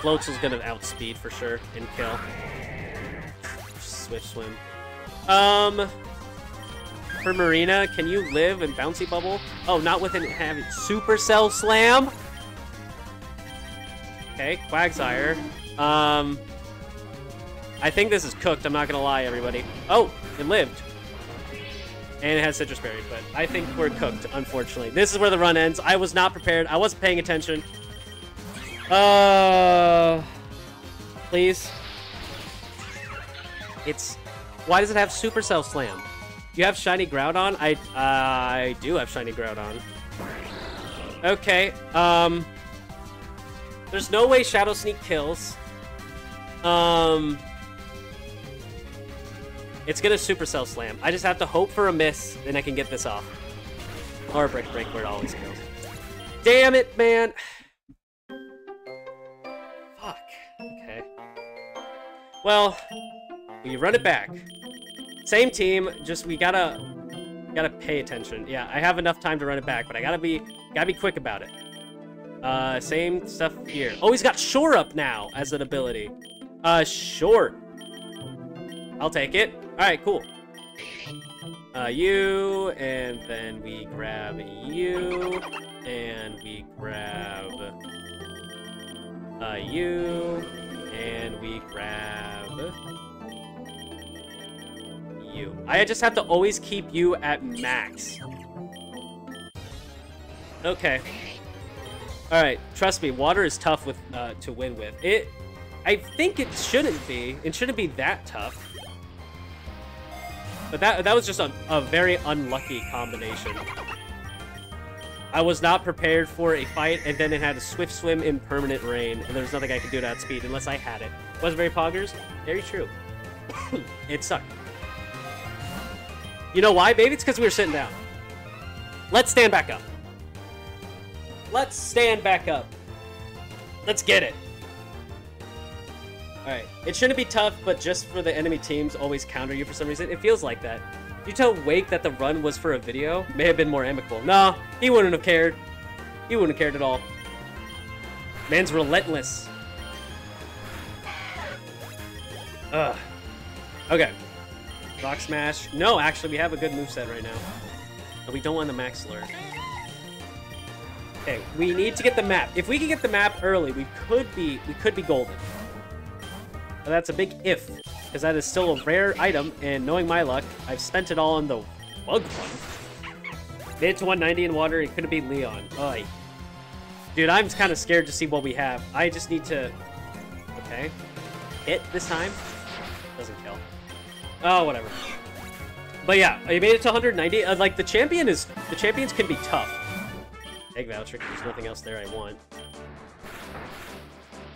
Floatzel's gonna outspeed for sure and kill. Swift swim. Um, for Marina, can you live in Bouncy Bubble? Oh, not with within having Supercell Slam? Okay, Quagsire. Um, I think this is cooked, I'm not gonna lie, everybody. Oh, it lived. And it has Sitrus Berry, but I think we're cooked, unfortunately. This is where the run ends. I was not prepared. I wasn't paying attention. Uh, please. It's, why does it have Supercell Slam? You have Shiny Groudon? I, uh, I do have Shiny Groudon. Okay, um, there's no way Shadow Sneak kills. Um, it's gonna Supercell Slam. I just have to hope for a miss, and I can get this off. Or Brick Break, where it always kills. Damn it, man! Okay. Well, we run it back. Same team, just we gotta gotta pay attention. Yeah, I have enough time to run it back, but I gotta be gotta be quick about it. Uh, same stuff here. Oh, he's got Shore Up now as an ability. Uh, sure. I'll take it. All right, cool. Uh, you, and then we grab you, and we grab uh, you, and we grab you. I just have to always keep you at max. Okay. All right, trust me, water is tough with uh, to win with. It, I think it shouldn't be. It shouldn't be that tough. But that that was just a, a very unlucky combination. I was not prepared for a fight, and then it had a swift swim in permanent rain, and there's nothing I could do to outspeed unless I had it. Wasn't very poggers? Very true. it sucked. You know why? Maybe it's because we were sitting down. Let's stand back up. Let's stand back up. Let's get it. Alright, it shouldn't be tough, but just for the enemy teams always counter you for some reason, it feels like that. You tell Wake that the run was for a video, may have been more amicable. No, he wouldn't have cared. He wouldn't have cared at all. Man's relentless. Ugh. Okay. Rock Smash. No, actually, we have a good moveset right now. But we don't want the Max Slur. Okay, we need to get the map. If we can get the map early, we could be we could be golden. But that's a big if, because that is still a rare item, and knowing my luck, I've spent it all on the bug one. Made it to 190 in water, it couldn't beat Leon. Oy. Dude, I'm kind of scared to see what we have. I just need to... Okay. Hit this time? Doesn't kill. Oh, whatever. But yeah, I made it to 190. Uh, like, the champion is... The champions can be tough. Egg voucher, there's nothing else there I want.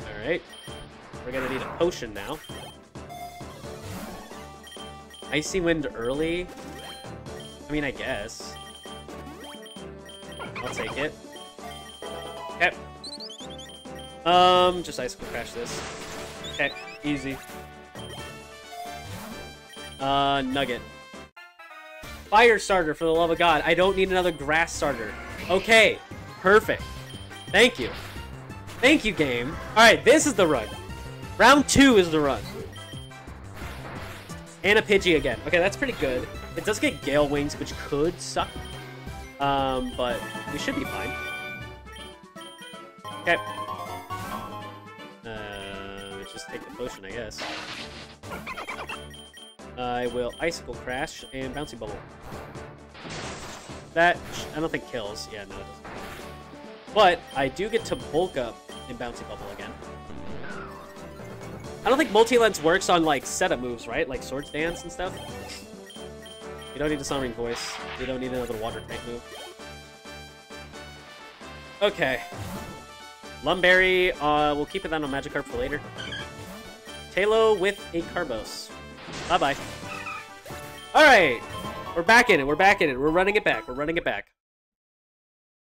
Alright. We're gonna need a potion now. Icy Wind early? I mean, I guess. I'll take it. Okay. Um, just Icicle Crash this. Okay, easy. Uh, Nugget. Fire starter, for the love of God. I don't need another grass starter. Okay, perfect. Thank you. Thank you, game. Alright, this is the run. Round two is the run. And a Pidgey again. Okay, that's pretty good. It does get Gale Wings, which could suck. Um, but we should be fine. Okay. Uh, just take the potion, I guess. I will Icicle Crash and Bouncy Bubble. That, I don't think kills. Yeah, no, it doesn't. But I do get to bulk up in Bouncy Bubble again. I don't think multi-lens works on, like, setup moves, right? Like Swords Dance and stuff. You don't need a Sombering Voice. You don't need another Water type move. Okay. Lumberry, uh, we'll keep it on a Magikarp for later. Talo with a Carbos. Bye-bye. Alright! We're back in it, we're back in it. We're running it back, we're running it back.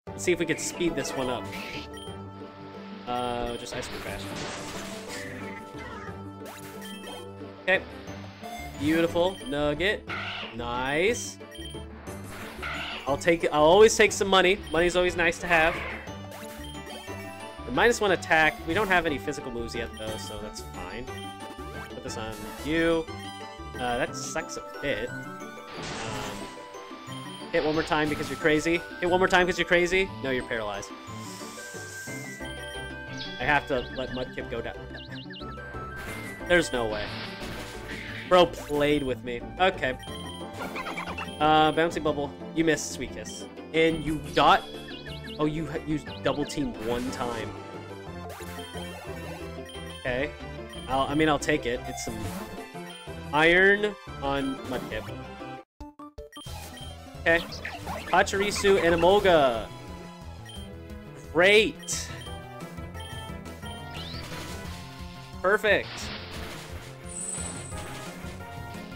Let's see if we can speed this one up. Uh, just Icicle Crash. Okay. Beautiful. Nugget. Nice. I'll take I'll always take some money. Money's always nice to have. The minus one attack. We don't have any physical moves yet, though, so that's fine. Put this on you. Uh, that sucks a bit. Um, hit one more time because you're crazy. Hit one more time because you're crazy. No, you're paralyzed. I have to let Mudkip go down. There's no way. Bro played with me. Okay. Uh, Bouncy Bubble. You missed Sweet Kiss. And you got... Oh, you used Double Team one time. Okay. I'll, I mean, I'll take it. It's some iron on my Mudkip. Okay. Pachirisu and Emolga. Great. Perfect.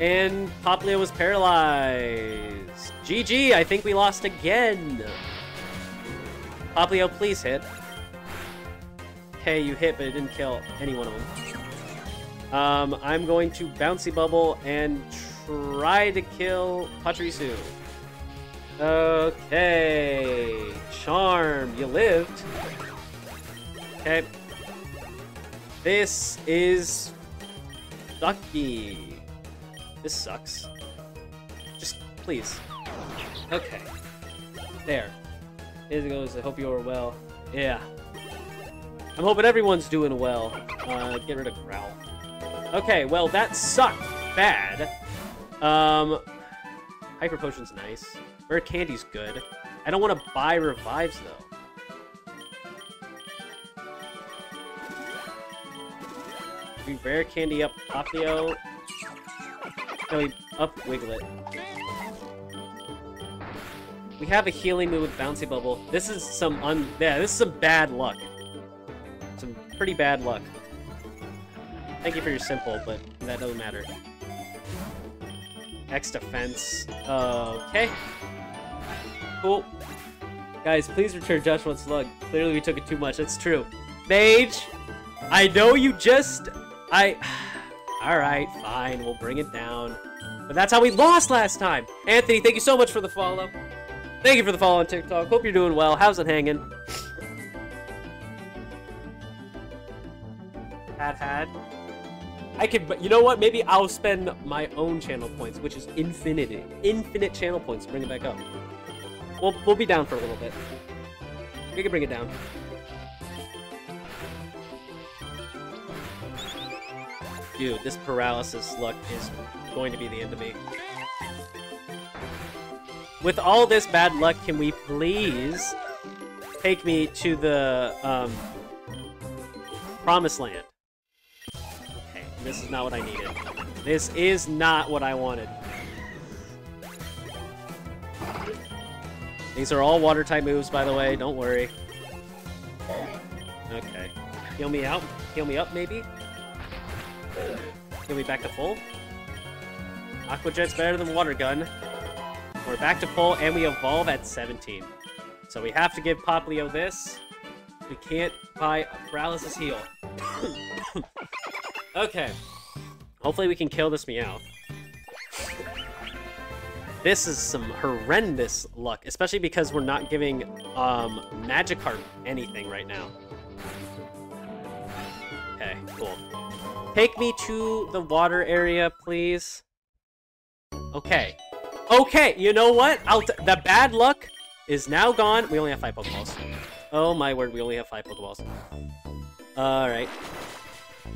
And Popplio was paralyzed. GG, I think we lost again. Popplio, please hit. Okay, you hit, but it didn't kill any one of them. Um, I'm going to Bouncy Bubble and try to kill Pachirisu. Okay. Charm, you lived. Okay. This is sucky. This sucks. Just please. Okay. There. Here it goes. I hope you are well. Yeah. I'm hoping everyone's doing well. Uh, get rid of Growl. Okay, well, that sucked bad. Um, Hyper Potion's nice. Rare Candy's good. I don't want to buy revives, though. We rare candy up Popplio. We up Wiglett. We have a healing move with Bouncy Bubble. This is some un- yeah, this is some bad luck. Some pretty bad luck. Thank you for your simple, but that doesn't matter. X defense. Okay. Cool. Guys, please return Joshua's slug. Clearly we took it too much. That's true. Mage, I know you just I... Alright, fine, we'll bring it down. But that's how we lost last time! Anthony, thank you so much for the follow. Thank you for the follow on TikTok. Hope you're doing well. How's it hanging? Had had. I could, but you know what? Maybe I'll spend my own channel points, which is infinity, infinite channel points bring it back up. We'll, we'll be down for a little bit. We can bring it down. Dude, this paralysis luck is going to be the end of me. With all this bad luck, can we please take me to the, um, Promised Land? Okay, this is not what I needed. This is not what I wanted. These are all water-type moves, by the way, don't worry. Okay. Heal me out? Heal me up, maybe? Heal me back to full. Aqua Jet's better than Water Gun. We're back to full, and we evolve at 17. So we have to give Popplio this. We can't buy Paralysis Heal. okay. Hopefully we can kill this Meowth. This is some horrendous luck, especially because we're not giving um, Magikarp anything right now. Okay, cool. Take me to the water area, please. Okay. Okay, you know what? The bad luck is now gone. We only have five Pokeballs. Oh my word, we only have five Pokeballs. Alright.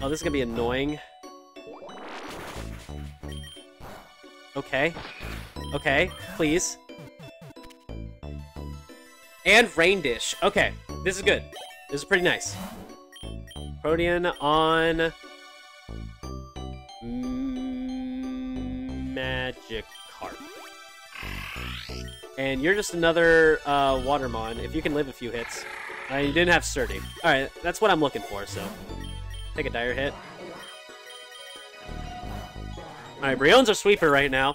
Oh, this is gonna be annoying. Okay. Okay, please. And Rain Dish. Okay, this is good. This is pretty nice. Protean on Magikarp. And you're just another uh, Watermon, if you can live a few hits. Uh, you didn't have Sturdy. Alright, that's what I'm looking for, so... Take a dire hit. Alright, Brionne's our sweeper right now.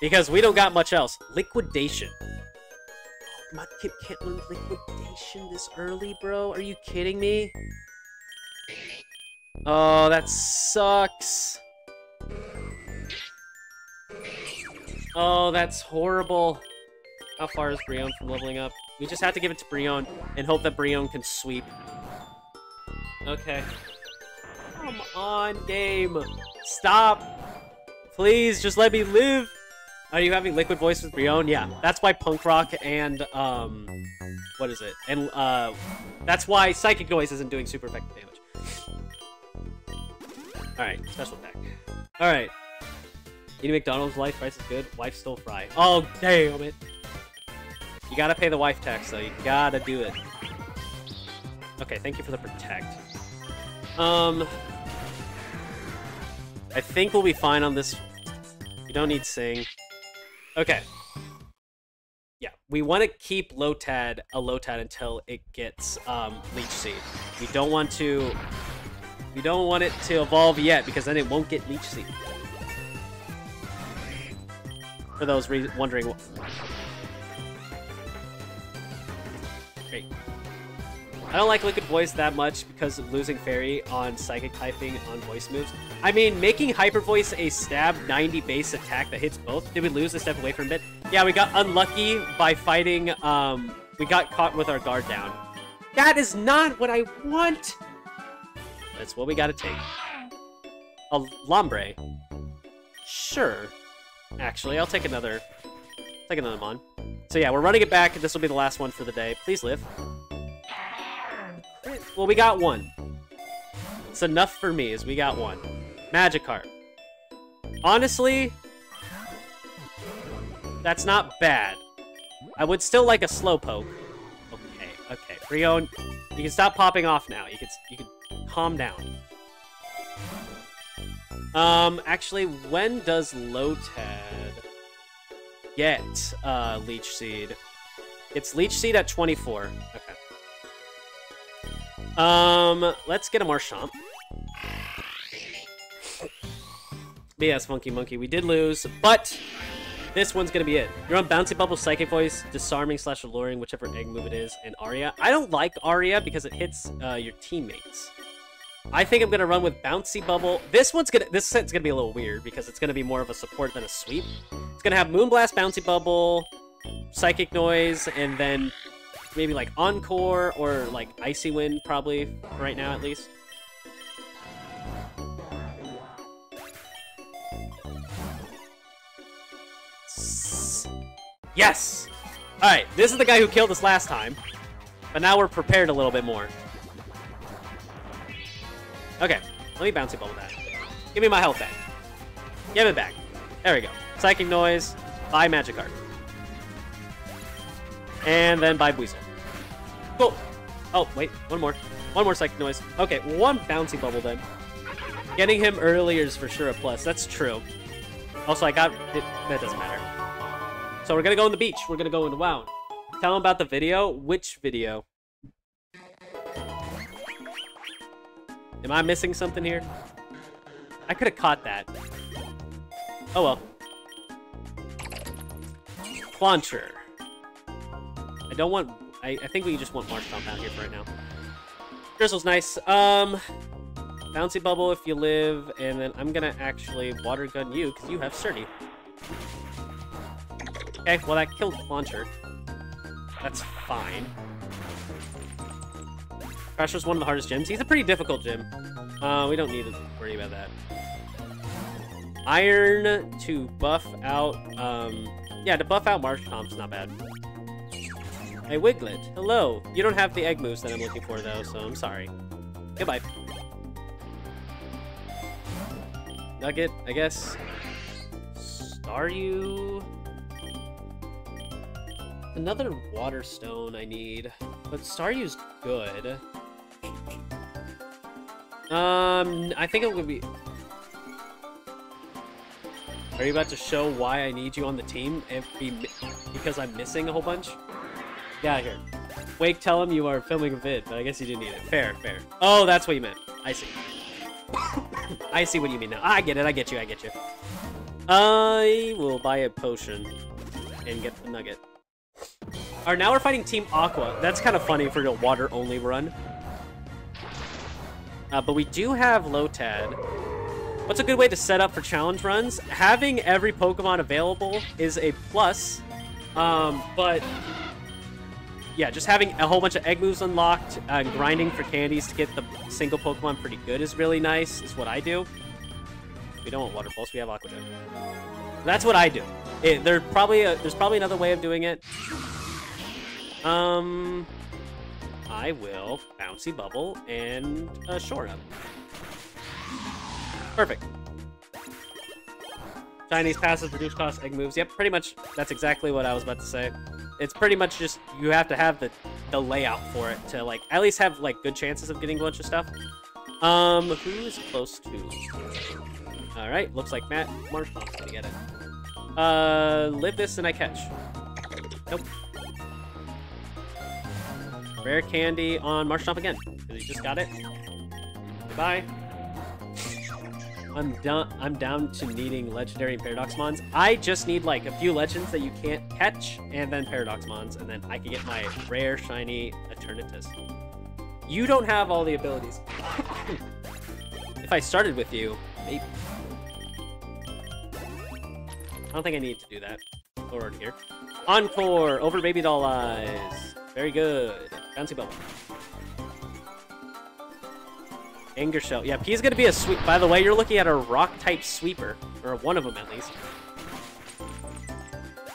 Because we don't got much else. Liquidation. Mudkip can't learn Liquidation this early, bro? Are you kidding me? Oh, that sucks. Oh, that's horrible. How far is Brionne from leveling up? We just have to give it to Brionne and hope that Brionne can sweep. Okay. Come on, game. Stop. Please, just let me live. Are you having liquid voice with Brionne? Yeah, that's why punk rock and um, what is it? And uh, that's why psychic noise isn't doing super effective damage. All right, special attack. All right. Eating McDonald's life price is good. Wife still fry. Oh damn it! You gotta pay the wife tax though. You gotta do it. Okay, thank you for the protect. Um, I think we'll be fine on this. We don't need sing. Okay. Yeah, we want to keep Lotad a Lotad until it gets um, Leech Seed. We don't want to... We don't want it to evolve yet, because then it won't get Leech Seed. For those wondering... Great. I don't like Liquid Voice that much because of losing Fairy on Psychic typing on voice moves. I mean, making Hyper Voice a stab 90 base attack that hits both, did we lose a step away from it? Yeah, we got unlucky by fighting, um, we got caught with our guard down. That is not what I want! That's what we gotta take. A Lombre. Sure. Actually, I'll take another, take another Mon. So yeah, we're running it back. This will be the last one for the day. Please live. Well, we got one. It's enough for me, is we got one. Magikarp. Honestly, that's not bad. I would still like a Slowpoke. Okay, okay. Brionne, you can stop popping off now. You can, you can calm down. Um, actually, when does Lotad get uh, Leech Seed? It's Leech Seed at 24. Okay. Um, let's get a Marshtomp. yes, Funky Monkey, we did lose, but this one's gonna be it. You're on Bouncy Bubble, Psychic Voice, Disarming slash Alluring, whichever egg move it is, and Aria. I don't like Aria because it hits uh, your teammates. I think I'm gonna run with Bouncy Bubble. This one's gonna this set's gonna be a little weird because it's gonna be more of a support than a sweep. It's gonna have Moonblast, Bouncy Bubble, Psychic Noise, and then maybe like Encore or like Icy Wind, probably right now at least. Yes! Alright, this is the guy who killed us last time. But now we're prepared a little bit more. Okay, let me bouncy bubble that. Give me my health back. Give it back. There we go. Psychic Noise, by Magikarp. And then by Buizel. Cool. Oh, wait, one more. One more psychic noise. Okay, one bouncy bubble then. Getting him earlier is for sure a plus. That's true. Also, I got... It, that doesn't matter. So we're gonna go on the beach. We're gonna go in the WoW. Tell him about the video. Which video? Am I missing something here? I could have caught that. Oh well. Clauncher. I don't want... I, I think we just want Marshtomp out here for right now. Drizzle's nice. Um, Bouncy Bubble if you live, and then I'm gonna actually Water Gun you, because you have Sturdy. Okay, well that killed Clauncher. That's fine. Crusher's one of the hardest gyms. He's a pretty difficult gym. Uh, we don't need to worry about that. Iron to buff out, um, yeah, to buff out Marshtomp's not bad. Hey, Wiglett. Hello. You don't have the egg moves that I'm looking for, though, so I'm sorry. Goodbye. Nugget, I guess. Staryu... Another Water Stone I need. But Staryu's good. Um, I think it would be... Are you about to show why I need you on the team? If be because I'm missing a whole bunch? Get out of here. Wake, tell him you are filming a vid, but I guess you didn't need it. Fair, fair. Oh, that's what you meant. I see. I see what you mean now. I get it, I get you, I get you. I will buy a potion and get the nugget. Alright, now we're fighting Team Aqua. That's kind of funny for a water-only run. Uh, but we do have Lotad. What's a good way to set up for challenge runs? Having every Pokemon available is a plus, um, but yeah, just having a whole bunch of egg moves unlocked, uh, grinding for candies to get the single Pokemon pretty good is really nice, is what I do. We don't want Water Pulse, we have Aqua Jet. That's what I do. It, probably a, there's probably another way of doing it. Um, I will Bouncy Bubble and uh, Shore Up. Perfect. Chinese passive reduce cost egg moves. Yep, pretty much that's exactly what I was about to say. It's pretty much just you have to have the the layout for it to like at least have like good chances of getting a bunch of stuff. Um, who is close to? All right, looks like Matt Marshall's gonna get it. Uh, live this and I catch. Nope. Rare candy on Marshtomp again because he just got it. Goodbye. I'm done. I'm down to needing legendary and paradox mons. I just need like a few legends that you can't catch, and then paradox mons, and then I can get my rare shiny Eternatus. You don't have all the abilities. if I started with you, maybe. I don't think I need to do that. Forward here. Encore over baby doll eyes. Very good. Bouncy bubble. Anger Shell. Yeah, P is going to be a sweep. By the way, you're looking at a rock-type sweeper. Or one of them, at least.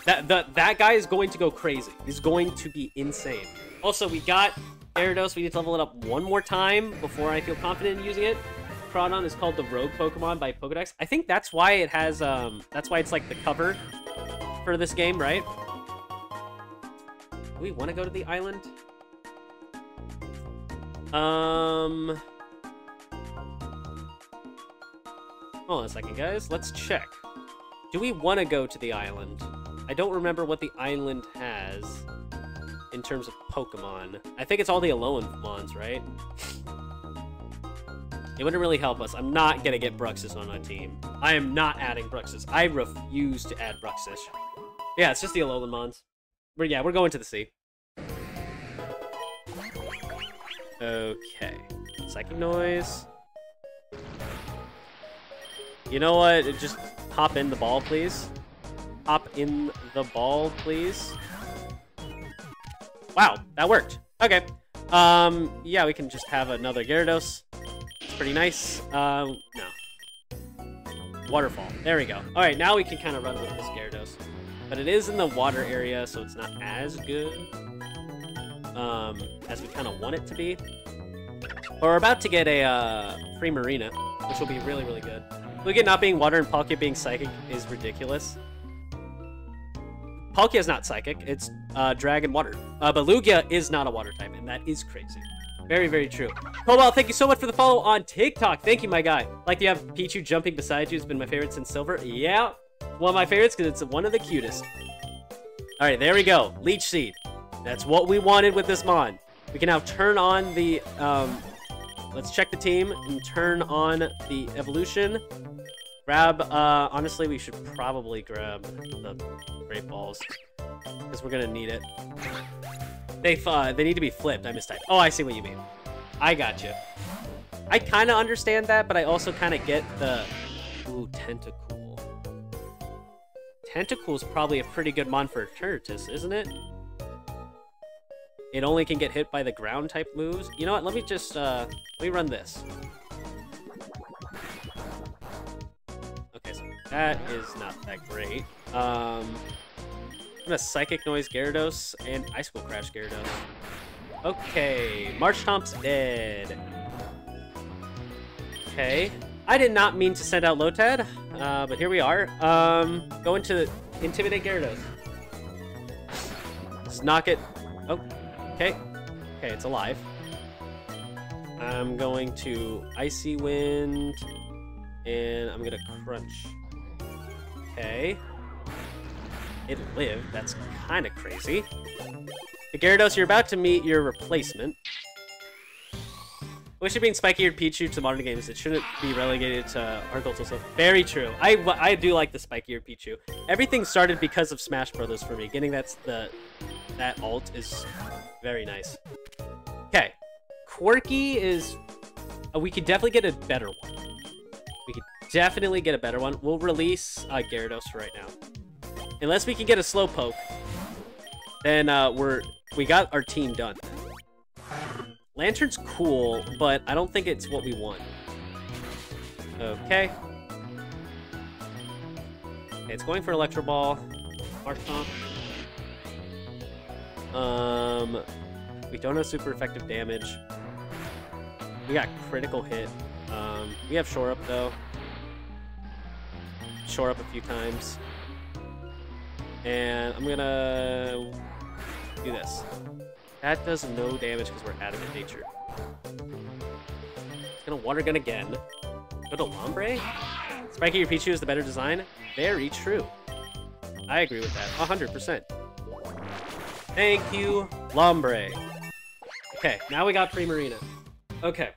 That, the, that guy is going to go crazy. He's going to be insane. Also, we got Gyarados. We need to level it up one more time before I feel confident in using it. Crawdaunt is called the Rogue Pokemon by Pokedex. I think that's why it has, um, that's why it's like the cover for this game, right? Do we want to go to the island? Um... Hold on a second, guys. Let's check. Do we want to go to the island? I don't remember what the island has in terms of Pokemon. I think it's all the Alolan Mons, right? It wouldn't really help us. I'm not going to get Bruxish on my team. I am not adding Bruxish. I refuse to add Bruxish. Yeah, it's just the Alolan Mons. But yeah, we're going to the sea. Okay. Psychic Noise. You know what? Just hop in the ball, please. Hop in the ball, please. Wow, that worked. Okay. Um, yeah, we can just have another Gyarados. It's pretty nice. Uh, no. Waterfall. There we go. Alright, now we can kind of run with this Gyarados. But it is in the water area, so it's not as good um, as we kind of want it to be. But we're about to get a uh, free Marina, which will be really, really good. Lugia not being water and Palkia being psychic is ridiculous. Palkia is not psychic, it's uh, dragon water. Uh, but Lugia is not a water type, and that is crazy. Very, very true. Cobalt, thank you so much for the follow on TikTok. Thank you, my guy. Like to have Pichu jumping beside you. It's been my favorite since Silver. Yeah, one of my favorites because it's one of the cutest. All right, there we go. Leech Seed. That's what we wanted with this mod. We can now turn on the... Um, let's check the team and turn on the evolution. Grab, uh, honestly, we should probably grab the Great Balls. Because we're gonna need it. They, uh, they need to be flipped. I mistyped. Oh, I see what you mean. I got you. I kind of understand that, but I also kind of get the... Ooh, Tentacool. Tentacool's probably a pretty good mon for Eternatus, isn't it? It only can get hit by the ground type moves. You know what? Let me just, uh, let me run this. Okay, so that is not that great. Um, I'm gonna Psychic Noise Gyarados and Icicle Crash Gyarados. Okay, Marshtomp's dead. Okay. I did not mean to send out Lotad, uh, but here we are. Um, going to Intimidate Gyarados. Let's knock it. Oh, okay. Okay, it's alive. I'm going to Icy Wind, and I'm gonna Crunch. Okay. It lived. That's kind of crazy. Gyarados, you're about to meet your replacement. Wish it being spiky-eared Pichu to modern games. It shouldn't be relegated to Argos also. Very true. I, I do like the spiky-eared Pichu. Everything started because of Smash Brothers for me. Getting that, the, that alt is very nice. Okay. Quirky is... Uh, we could definitely get a better one. We could definitely get a better one. We'll release uh, Gyarados right now. Unless we can get a Slowpoke, then uh, we're we got our team done. Lanturn's cool, but I don't think it's what we want. Okay. okay it's going for Electro Ball. Marshtomp. Um, we don't have super effective damage. We got critical hit. Um, we have Shore Up, though. Shore Up a few times. And I'm gonna do this. That does no damage because we're adamant nature. It's gonna Water Gun again. Go to Lombre? Spiky your Pichu is the better design? Very true. I agree with that, 100%. Thank you, Lombre. Okay, now we got Primarina. Okay.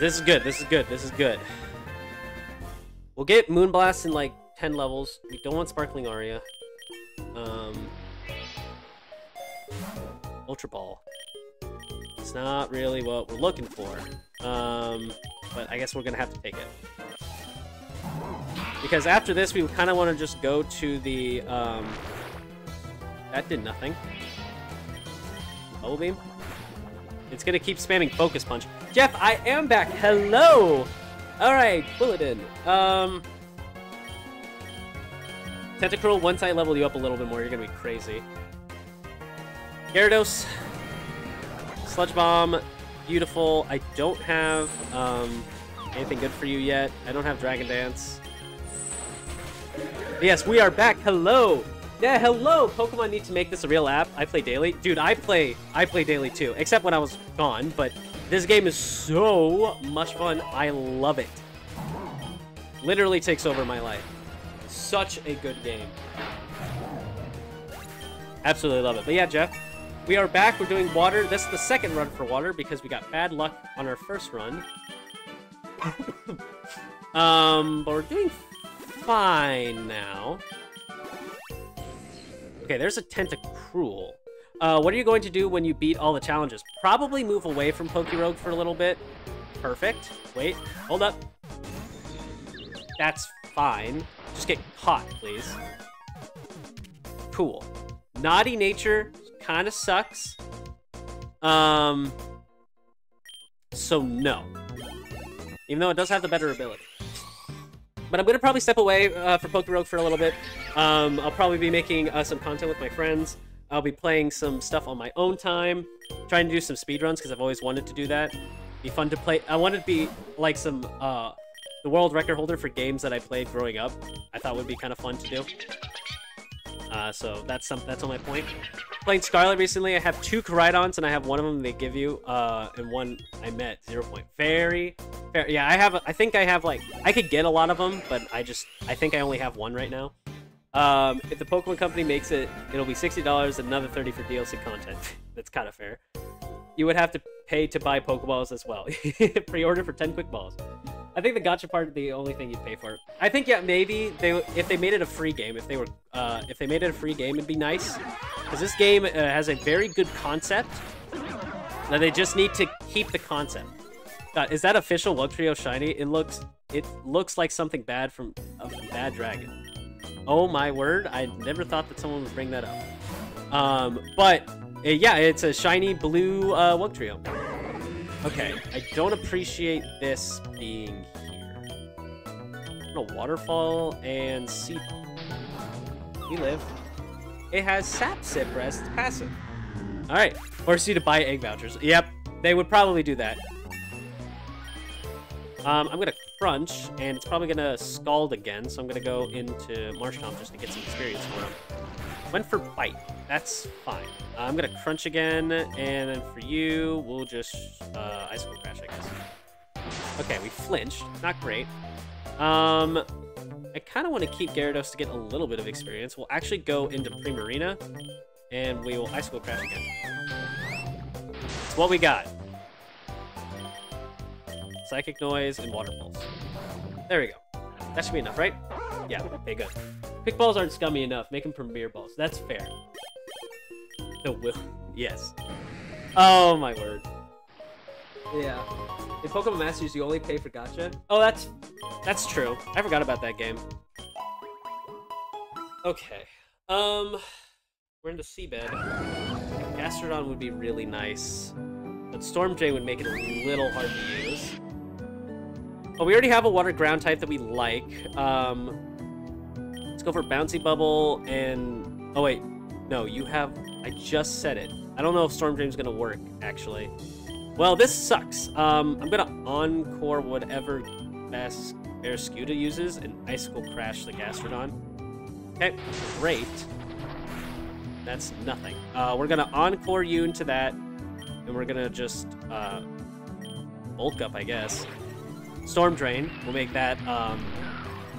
This is good, this is good, this is good. We'll get Moonblast in like 10 levels. We don't want Sparkling Aria. Um, Ultra Ball. It's not really what we're looking for. Um, but I guess we're gonna have to take it. Because after this, we kind of want to just go to the, um... That did nothing. Bubble Beam? It's gonna keep spamming Focus Punch. Jeff, I am back! Hello! Alright, Bulletin. Um... Tentacruel, once I level you up a little bit more, you're gonna be crazy. Gyarados. Sludge Bomb. Beautiful. I don't have um, anything good for you yet. I don't have Dragon Dance. Yes, we are back. Hello. Yeah, hello. Pokemon need to make this a real app. I play daily. Dude, I play I play daily too, except when I was gone, but this game is so much fun. I love it. Literally takes over my life. Such a good game. Absolutely love it. But yeah, Jeff, we are back. We're doing water. This is the second run for water because we got bad luck on our first run. um, but we're doing fine now. Okay, there's a Tentacruel. Uh, what are you going to do when you beat all the challenges? Probably move away from Pokerogue for a little bit. Perfect. Wait, hold up. That's fine. Just get caught, please. Cool. Naughty nature kind of sucks. Um, so no. Even though it does have the better ability. But I'm going to probably step away uh, for Pokerogue for a little bit. Um, I'll probably be making uh, some content with my friends. I'll be playing some stuff on my own time. Trying to do some speedruns because I've always wanted to do that. Be fun to play. I want to be like some, uh, the world record holder for games that I played growing up. I thought would be kind of fun to do. Uh, so that's some that's on my point. Playing Scarlet recently, I have two Koraidons, and I have one of them they give you, uh, and one I met zero point. Very, fair. Yeah, I have. I think I have like I could get a lot of them, but I just I think I only have one right now. Um, if the Pokemon Company makes it, it'll be sixty dollars, another thirty for DLC content. that's kind of fair. You would have to pay to buy Pokeballs as well. Pre-order for ten quick balls. I think the gacha part is the only thing you'd pay for. I think yeah, maybe they if they made it a free game, if they were uh, if they made it a free game, it'd be nice because this game uh, has a very good concept. Now they just need to keep the concept. God, is that official Wugtrio shiny? It looks it looks like something bad from a bad dragon. Oh my word! I never thought that someone would bring that up. Um, but uh, yeah, it's a shiny blue uh, Wugtrio. Okay, I don't appreciate this being here. A waterfall and seed. You live. It has sap sip rest passive. Alright, force you to buy egg vouchers. Yep, they would probably do that. Um, I'm gonna crunch, and it's probably gonna scald again, so I'm gonna go into Marshtomp just to get some experience for him. Went for bite. That's fine. I'm gonna crunch again, and then for you, we'll just uh, icicle crash, I guess. Okay, we flinched. Not great. Um, I kind of want to keep Gyarados to get a little bit of experience. We'll actually go into Primarina, and we will icicle crash again. What we got. Psychic Noise and Water Pulse. There we go. That should be enough, right? Yeah, okay, good. Quick balls aren't scummy enough. Make them Premier balls. That's fair. The will. Yes. Oh, my word. Yeah. In Pokemon Masters, you only pay for gacha? Oh, that's... That's true. I forgot about that game. Okay. Um... We're in the seabed. Gastrodon would be really nice. But Storm Drain would make it a little hard to use. But we already have a water ground type that we like. Um, let's go for Bouncy Bubble and... Oh, wait. No, you have... I just said it. I don't know if Storm Drain's gonna work, actually. Well, this sucks. Um, I'm gonna Encore whatever best Barraskewda uses and Icicle Crash the Gastrodon. Okay, great. That's nothing. Uh, we're gonna Encore you into that, and we're gonna just uh, bulk up, I guess. Storm Drain. We'll make that um,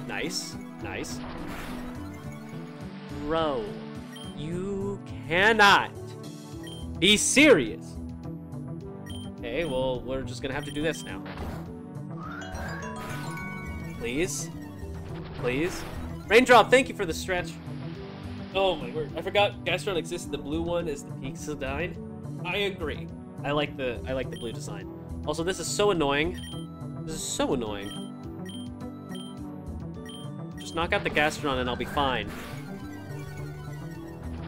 nice. Nice. Bro, you cannot be serious. Okay, well, we're just gonna have to do this now. Please. Please. Raindrop, thank you for the stretch. Oh my word. I forgot Gastron exists. The blue one is the Peaksidine. I agree. I like the I like the blue design. Also, this is so annoying. This is so annoying. Just knock out the Gastrodon and I'll be fine.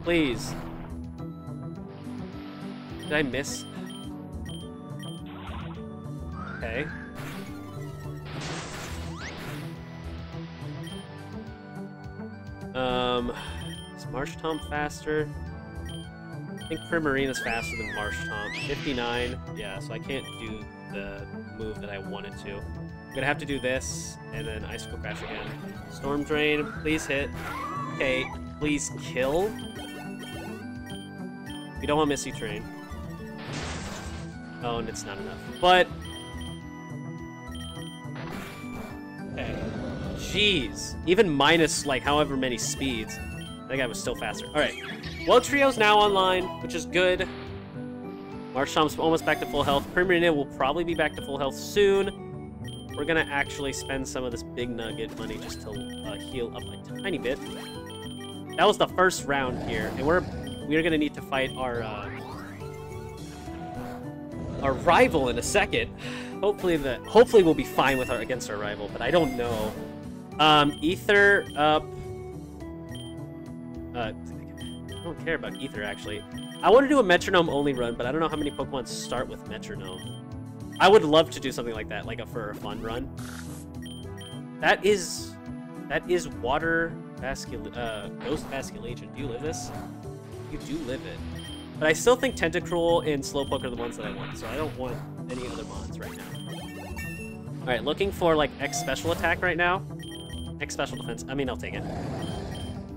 Please. Did I miss? Okay. Um, is Marshtomp faster? I think Primarina is faster than Marshtomp. 59, yeah, so I can't do the move that I wanted to. I'm gonna have to do this, and then Icicle Crash again. Storm Drain, please hit. Okay, please kill. We don't want Misty Train. Oh, and it's not enough. But... Okay. Jeez. Even minus, like, however many speeds. That guy was still faster. Alright. Well, Trio's now online, which is good. Marshtomp's almost back to full health. Primarina will probably be back to full health soon. We're gonna actually spend some of this big nugget money just to uh, heal up a tiny bit. That was the first round here, and we're we're gonna need to fight our uh, our rival in a second. Hopefully the hopefully we'll be fine with our against our rival, but I don't know. Um, Ether up. Uh, I don't care about Ether actually. I want to do a metronome only run, but I don't know how many Pokemon start with metronome. I would love to do something like that, like a for a fun run. That is that is water uh, ghost vasculation. Do you live this? You do live it. But I still think Tentacruel and Slowpoke are the ones that I want, so I don't want any other mons right now. Alright, looking for, like, X special attack right now. X special defense. I mean, I'll take it.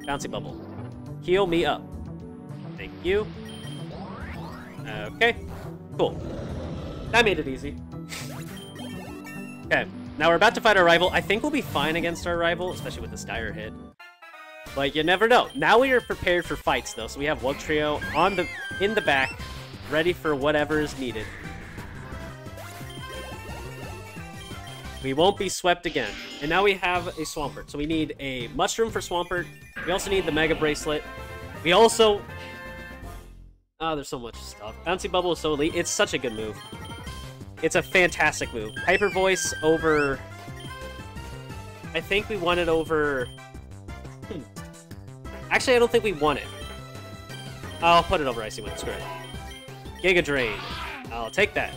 Bouncy Bubble. Heal me up. Thank you. Uh, okay. Cool. That made it easy. okay. Now we're about to fight our rival. I think we'll be fine against our rival, especially with the Styre hit. But you never know. Now we are prepared for fights, though, so we have Trio on the in the back, ready for whatever is needed. We won't be swept again. And now we have a Swampert. So we need a Mushroom for Swampert. We also need the Mega Bracelet. We also... Oh, there's so much stuff. Bouncy Bubble is so elite. It's such a good move. It's a fantastic move. Hyper Voice over... I think we won it over... Hmm. Actually, I don't think we won it. I'll put it over Icy Wind. Screw it. Giga Drain. I'll take that.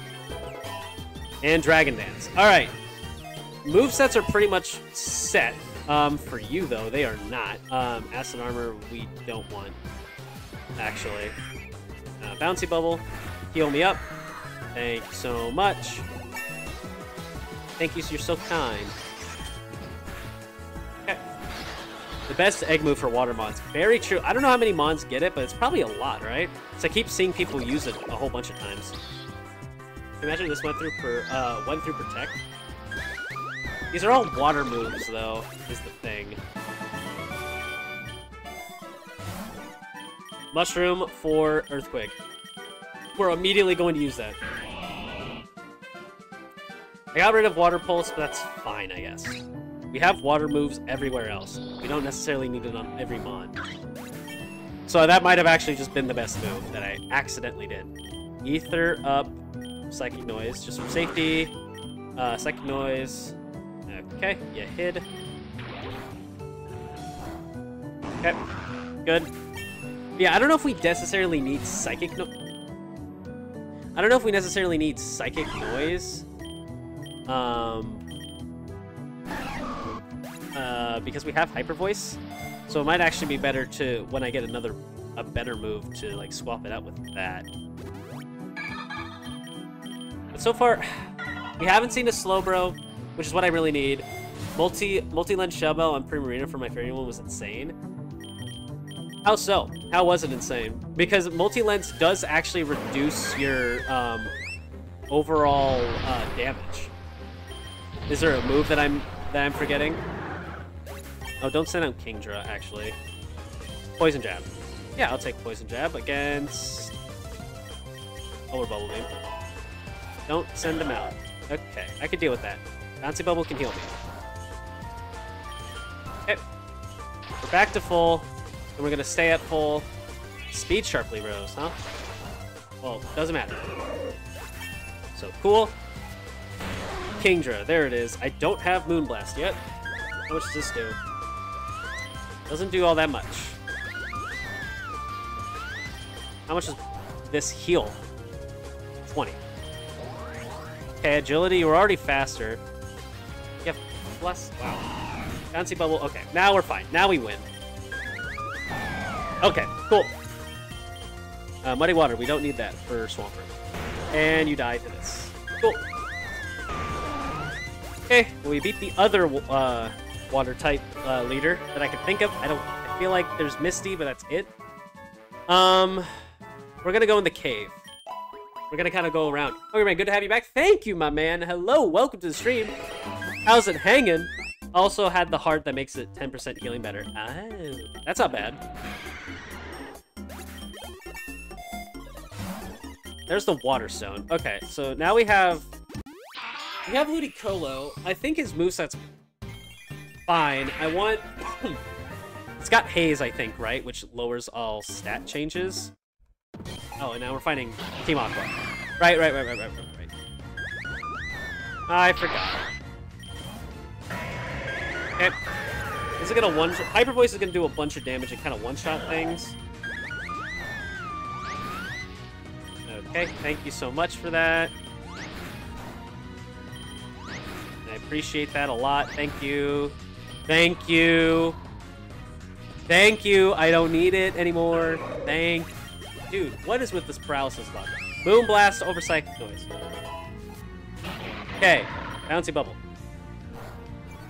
And Dragon Dance. Alright. Movesets are pretty much set. Um, for you, though, they are not. Um, Acid Armor, we don't want, actually. Uh, Bouncy Bubble, heal me up. Thank you so much. Thank you, you're so kind. Okay. The best egg move for water mons. Very true. I don't know how many mons get it, but it's probably a lot, right? So I keep seeing people use it a whole bunch of times. Imagine this went through per uh, went through protect. These are all water moves, though, is the thing. Mushroom for Earthquake. We're immediately going to use that. I got rid of Water Pulse, but that's fine, I guess. We have water moves everywhere else. We don't necessarily need it on every mon. So that might have actually just been the best move that I accidentally did. Ether up, Psychic Noise, just for safety. Uh, Psychic Noise, Okay, you hid. Okay, good. Yeah, I don't know if we necessarily need psychic no I don't know if we necessarily need psychic noise. Um, uh, because we have hyper voice, so it might actually be better to when I get another a better move to like swap it out with that. But so far, we haven't seen a Slowbro, which is what I really need. Multi multi lens shellbell on Primarina for my fairy one was insane. How so? How was it insane? Because multi-lens does actually reduce your um, overall uh, damage. Is there a move that I'm that I'm forgetting? Oh, don't send out Kingdra, actually. Poison Jab. Yeah, I'll take Poison Jab against... Lower Bubble Beam. Don't send them out. Okay, I can deal with that. Bouncy Bubble can heal me. Okay. We're back to full. And we're gonna stay at full. Speed sharply rose, huh? Well, doesn't matter. So, cool. Kingdra, there it is. I don't have Moonblast yet. How much does this do? Doesn't do all that much. How much does this heal? 20. Okay, agility, we're already faster. You have plus, wow. Bouncy bubble, okay, now we're fine. Now we win. Okay, cool. Uh, muddy water, we don't need that for Swampert. And you die to this. Cool. Okay, we beat the other uh, water type uh, leader that I can think of. I don't. I feel like there's Misty, but that's it. Um, we're gonna go in the cave. We're gonna kind of go around. Okay, man, good to have you back. Thank you, my man. Hello, welcome to the stream. How's it hanging? Also had the heart that makes it 10% healing better. Oh, that's not bad. There's the water stone. Okay, so now we have we have Ludicolo. I think his moveset's fine. I want it's got haze, I think, right? Which lowers all stat changes. Oh, and now we're fighting Team Aqua. Right, right, right, right, right, right, right. I forgot. Okay. Is it gonna one Hyper Voice is gonna do a bunch of damage and kind of one-shot things. Okay, thank you so much for that. I appreciate that a lot. Thank you. Thank you. Thank you. I don't need it anymore. Thank. Dude, what is with this paralysis bug? Moonblast over psychic noise. Okay, bouncy bubble.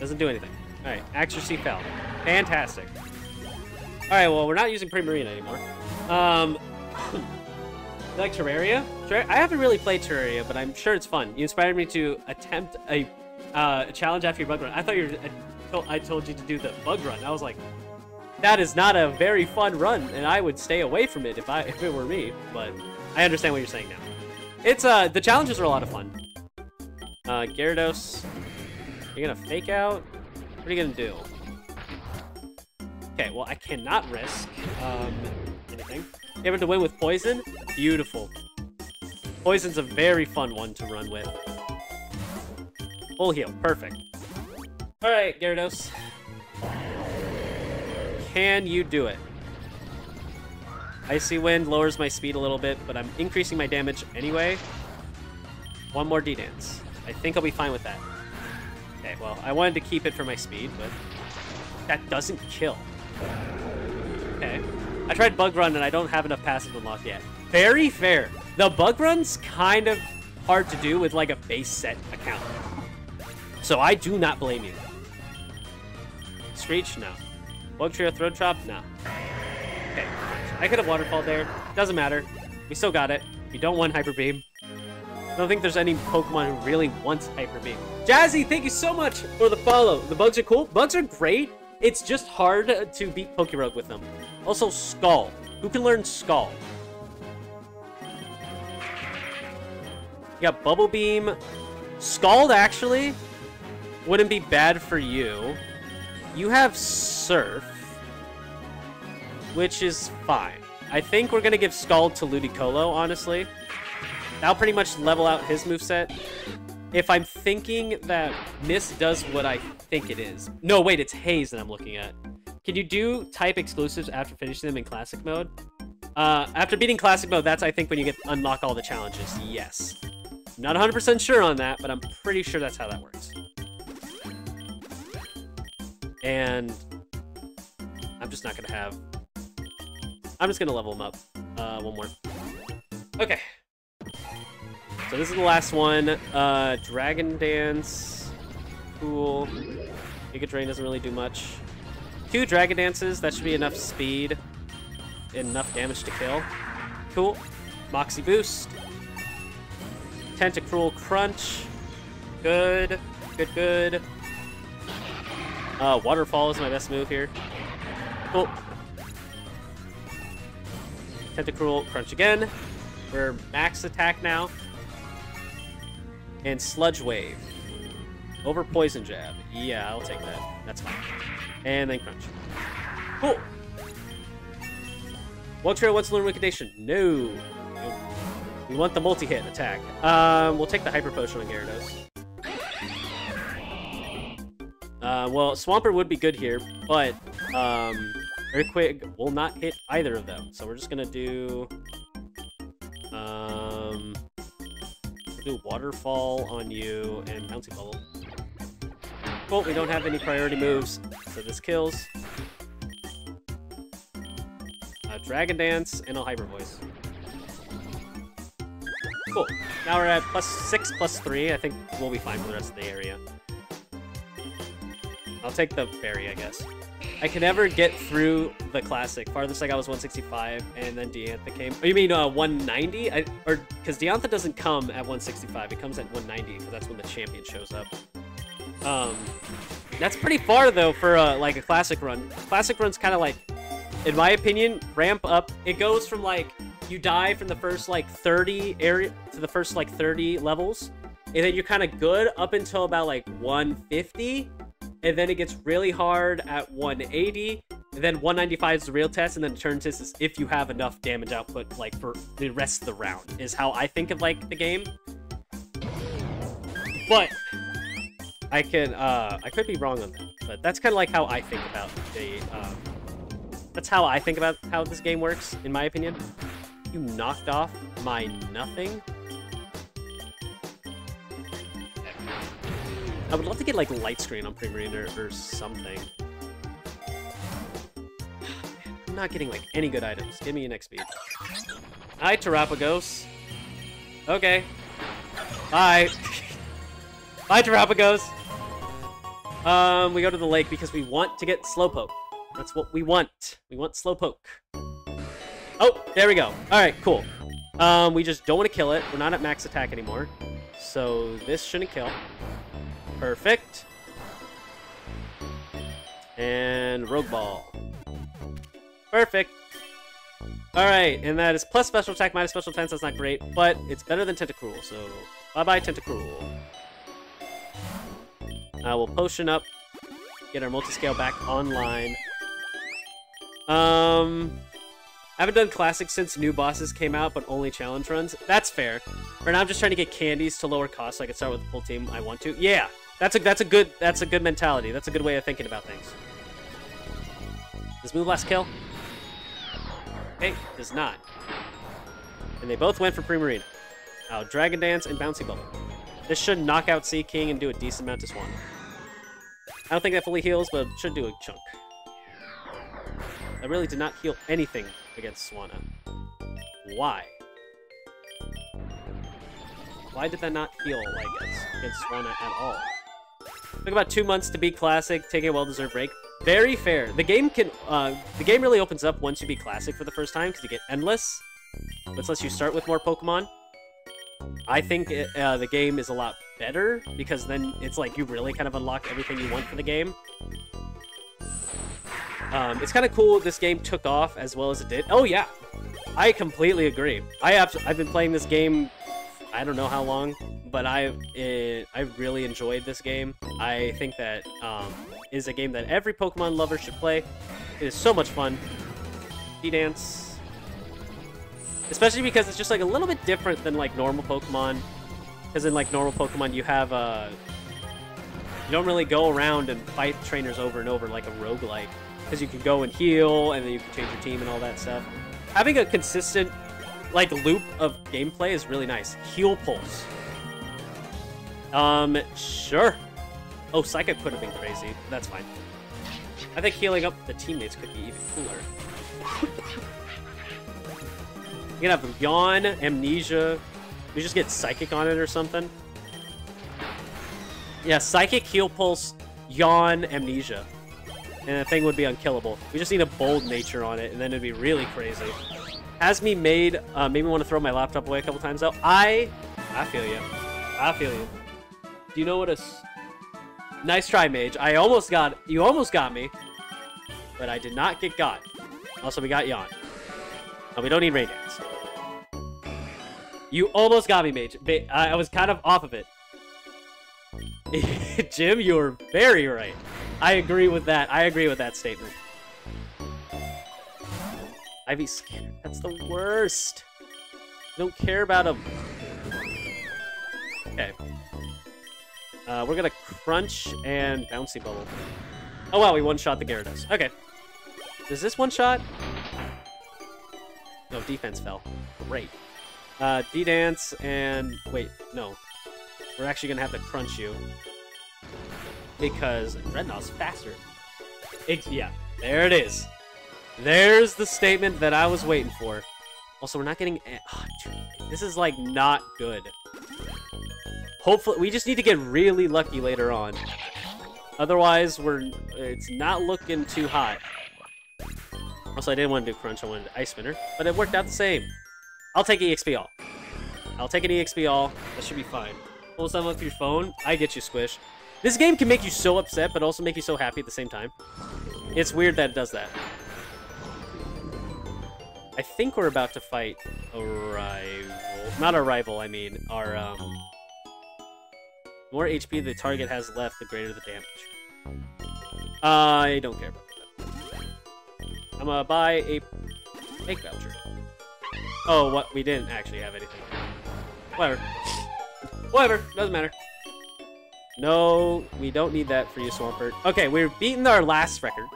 Doesn't do anything. Alright, accuracy fell. Fantastic. Alright, well, we're not using Primarina anymore. Um, like Terraria? I haven't really played Terraria, but I'm sure it's fun. You inspired me to attempt a, uh, a challenge after your bug run. I thought you were, I told you to do the bug run. I was like, that is not a very fun run, and I would stay away from it if I if it were me. But I understand what you're saying now. It's uh the challenges are a lot of fun. Uh, Gyarados, you're gonna fake out. What are you gonna do? Okay, well I cannot risk um anything. Able to win with Poison? Beautiful. Poison's a very fun one to run with. Full heal. Perfect. Alright, Gyarados. Can you do it? Icy Wind lowers my speed a little bit, but I'm increasing my damage anyway. One more D-Dance. I think I'll be fine with that. Okay, well, I wanted to keep it for my speed, but that doesn't kill. Okay. I tried Bug Run and I don't have enough passive unlock yet. Very fair. The Bug Run's kind of hard to do with like a base set account. So I do not blame you. Screech? No. Wugtrio Throat Chop? No. Okay. I could have Waterfall there. Doesn't matter. We still got it. We don't want Hyper Beam. I don't think there's any Pokemon who really wants Hyper Beam. Jazzy, thank you so much for the follow. The bugs are cool. Bugs are great. It's just hard to beat Pokerogue with them. Also, Skull. Who can learn Skull? You got Bubble Beam. Scald, actually, wouldn't be bad for you. You have Surf, which is fine. I think we're going to give Scald to Ludicolo, honestly. That'll pretty much level out his moveset. If I'm thinking that Mist does what I think it is. No, wait, it's Haze that I'm looking at. Can you do type exclusives after finishing them in classic mode? Uh, after beating Classic Mode, that's, I think, when you get unlock all the challenges. Yes. Not 100% sure on that, but I'm pretty sure that's how that works. And I'm just not going to have... I'm just going to level him up. Uh, one more. Okay. So this is the last one. Uh, Dragon Dance. Cool. Giga Drain doesn't really do much. Two Dragon Dances, that should be enough speed. Enough damage to kill. Cool. Moxie Boost. Tentacruel Crunch. Good. Good, good. Uh, Waterfall is my best move here. Cool. Tentacruel Crunch again. We're max attack now. And Sludge Wave. Over Poison Jab. Yeah, I'll take that. That's fine. And then Crunch. Cool. One wants to learn Liquidation. No. We want the multi-hit attack. Um, we'll take the Hyper Potion on Gyarados. Uh, well, Swampert would be good here, but um, Earthquake will not hit either of them. So we're just gonna do um, we'll do Waterfall on you and Bouncy Bubble. Cool, we don't have any priority moves, so this kills. Uh, Dragon Dance and a Hyper Voice. Cool. Now we're at plus six, plus three. I think we'll be fine for the rest of the area. I'll take the berry, I guess. I can never get through the classic. Farthest I got was 165, and then Diantha came. Oh, you mean uh, 190? I, or because Diantha doesn't come at 165, it comes at 190 because that's when the champion shows up. Um, that's pretty far though for uh, like a classic run. Classic run's kind of like, in my opinion, ramp up. It goes from like you die from the first like 30 area to the first like 30 levels, and then you're kind of good up until about like 150 and then it gets really hard at 180, and then 195 is the real test, and then it turns is if you have enough damage output, like, for the rest of the round, is how I think of, like, the game. But, I can, uh, I could be wrong on that, but that's kind of like how I think about the, um, that's how I think about how this game works, in my opinion. You knocked off my nothing I would love to get like light screen on Primarina or, or something. I'm not getting like any good items. Give me an XP. Hi, Terapagos. Okay. Bye. Bye, Terapagos. Um, we go to the lake because we want to get Slowpoke. That's what we want. We want Slowpoke. Oh, there we go. All right, cool. Um, we just don't want to kill it. We're not at max attack anymore. So this shouldn't kill. Perfect. And Rogue Ball. Perfect. Alright, and that is plus special attack, minus special defense. That's not great, but it's better than Tentacruel, so bye-bye Tentacruel. Uh, we'll potion up, get our multi-scale back online. Um, I haven't done Classic since new bosses came out, but only challenge runs. That's fair. Right now, I'm just trying to get candies to lower costs so I can start with the full team I want to. Yeah, that's a that's a good that's a good mentality. That's a good way of thinking about things. Does move last kill? Okay, does not. And they both went for Primarina. Now, Dragon Dance and Bouncy Bubble. This should knock out Sea King and do a decent amount to Swan. I don't think that fully heals, but should do a chunk. I really did not heal anything against Swanna. Why? Why did that not heal, like, against Swanna at all? Took about two months to beat Classic, taking a well-deserved break. Very fair. The game can, uh, the game really opens up once you beat Classic for the first time, because you get Endless, which lets you start with more Pokemon. I think it, uh, the game is a lot better, because then it's like you really kind of unlock everything you want for the game. Um, it's kind of cool this game took off as well as it did. Oh, yeah. I completely agree. I I've been playing this game I don't know how long, but I it, I really enjoyed this game. I think that um, is a game that every Pokemon lover should play. It is so much fun. D-Dance. Especially because it's just like a little bit different than like normal Pokemon. Because in like normal Pokemon you have uh, you don't really go around and fight trainers over and over like a roguelike. Because you can go and heal and then you can change your team and all that stuff. having a consistent like loop of gameplay is really nice. Heal pulse. Um, sure. Oh, Psychic could have been crazy. That's fine. I think healing up the teammates could be even cooler. you can have Yawn, Amnesia. We just get Psychic on it or something. Yeah, Psychic, Heal Pulse, Yawn, Amnesia. And the thing would be unkillable. We just need a bold nature on it, and then it'd be really crazy. Has me made, uh, made me want to throw my laptop away a couple times though. I, I feel you. I feel you. Do you know what a... Nice try, Mage. I almost got... You almost got me. But I did not get got. Also, we got Yawn. Oh, we don't need Rain Dance. You almost got me, Mage. I was kind of off of it. Jim, you were very right. I agree with that. I agree with that statement. IV Scanner. That's the worst. Don't care about him. Okay. Uh, we're gonna crunch and bouncy bubble. Oh wow, we one-shot the Gyarados. Okay. Does this one-shot? No, defense fell. Great. Uh, D-Dance and... Wait, no. We're actually gonna have to crunch you. Because Redknaw's faster. It, yeah, there it is. There's the statement that I was waiting for. Also, we're not getting... Oh, this is, like, not good. Hopefully, we just need to get really lucky later on. Otherwise, we're it's not looking too hot. Also, I didn't want to do Crunch, I wanted Ice Spinner, but it worked out the same. I'll take EXP all. I'll take an EXP all. That should be fine. Pull something with your phone. I get you, Squish. This game can make you so upset, but also make you so happy at the same time. It's weird that it does that. I think we're about to fight a rival. Not a rival, I mean, our, um... more HP the target has left, the greater the damage. I don't care about that. I'm gonna buy a make voucher. Oh, what? We didn't actually have anything. Whatever. Whatever. Doesn't matter. No, we don't need that for you, Swampert. Okay, we're beating our last record.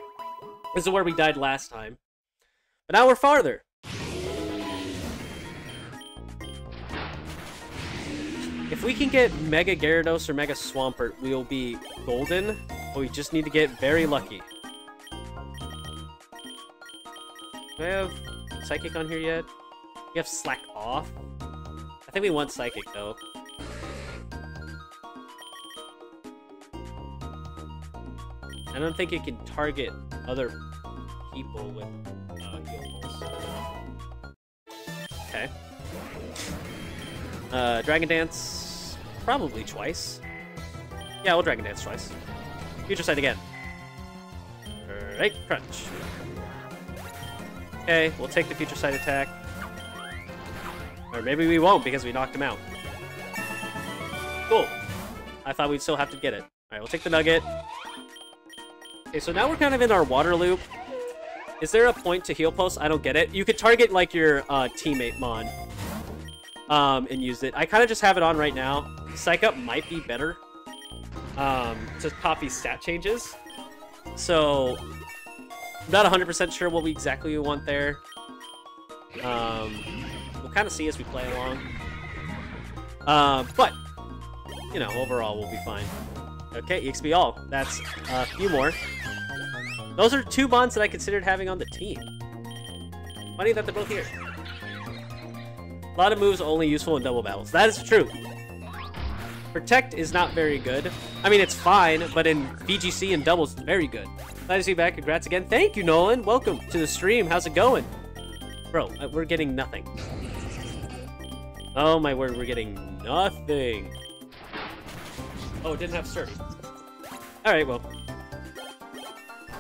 This is where we died last time. But now we're farther. If we can get Mega Gyarados or Mega Swampert, we'll be golden, but we just need to get very lucky. Do I have Psychic on here yet? We have Slack off? I think we want Psychic, though. I don't think it can target other people with uh, Okay. Uh, Dragon Dance, probably twice. Yeah, we'll Dragon Dance twice. Future Sight again. Alright, Crunch. Okay, we'll take the Future Sight attack. Or maybe we won't because we knocked him out. Cool. I thought we'd still have to get it. Alright, we'll take the Nugget. Okay, so now we're kind of in our water loop. Is there a point to heal pulse? I don't get it. You could target, like, your uh, teammate, Mon um, and use it. I kind of just have it on right now. Psych Up might be better um, to copy stat changes. So, not 100% sure what we exactly want there. Um, we'll kind of see as we play along. Uh, but, you know, overall we'll be fine. Okay, EXP all. That's a few more. Those are two bonds that I considered having on the team. Funny that they're both here. A lot of moves only useful in double battles. That is true. Protect is not very good. I mean, it's fine, but in VGC and doubles, it's very good. Glad to see you back. Congrats again. Thank you, Nolan. Welcome to the stream. How's it going? Bro, uh, we're getting nothing. Oh my word, we're getting nothing. Oh, it didn't have sturdy. Alright, well.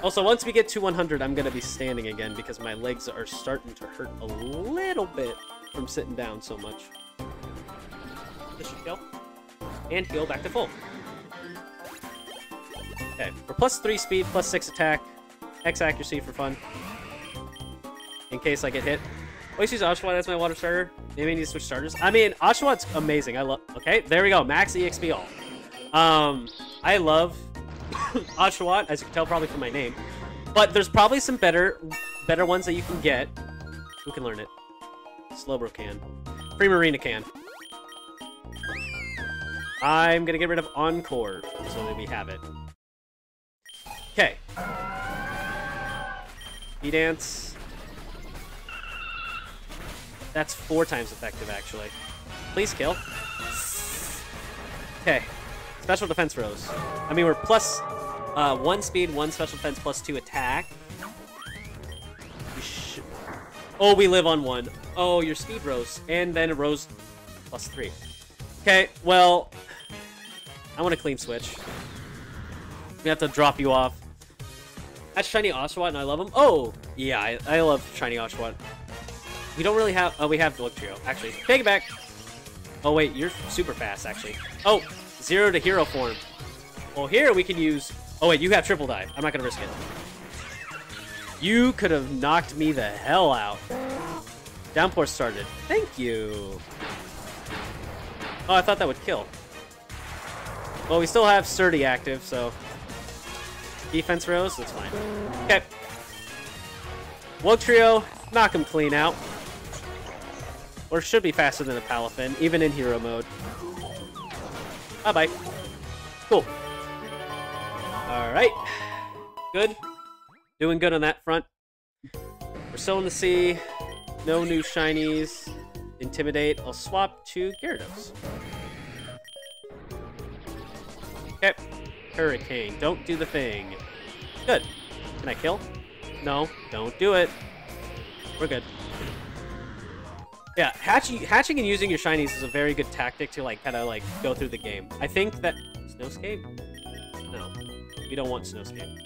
Also, once we get to 100, I'm going to be standing again because my legs are starting to hurt a little bit from sitting down so much. This should kill. And heal back to full. Okay, we're plus 3 speed, plus 6 attack, X accuracy for fun. In case I get hit. Always use Oshawott as my water starter. Maybe I need to switch starters. I mean, Oshawott's amazing. I love... Okay, there we go. Max EXP all. Um, I love Oshawott, as you can tell probably from my name. But there's probably some better better ones that you can get Who can learn it? Slowbro can. Primarina can. I'm gonna get rid of Encore so that we have it. Okay. D-Dance. That's four times effective, actually. Please kill. Okay. Special defense rose. I mean, we're plus uh, one speed, one special defense, plus two attack. We. Oh, we live on one. Oh, your speed rose. And then it rose plus three. Okay, well... I want a clean switch. We have to drop you off. That's Shiny Oshawott, and I love him. Oh, yeah, I, I love Shiny Oshawott. We don't really have... Oh, we have Wugtrio. Actually, take it back. Oh, wait, you're super fast, actually. Oh, zero to hero form. Well, here we can use... Oh, wait, you have triple dive. I'm not to risk it. You could have knocked me the hell out. Downpour started. Thank you. Oh, I thought that would kill. Well, we still have Sturdy active, so... Defense rose, that's fine. Okay. Trio, knock him clean out. Or should be faster than a Palafin, even in hero mode. Bye-bye. Cool. Alright. Good. Doing good on that front. We're still in the sea. No new shinies. Intimidate. I'll swap to Gyarados. Okay. Hurricane. Don't do the thing. Good. Can I kill? No. Don't do it. We're good. Yeah, hatching, hatching and using your shinies is a very good tactic to like kind of like go through the game. I think that snowscape. No, we don't want snowscape.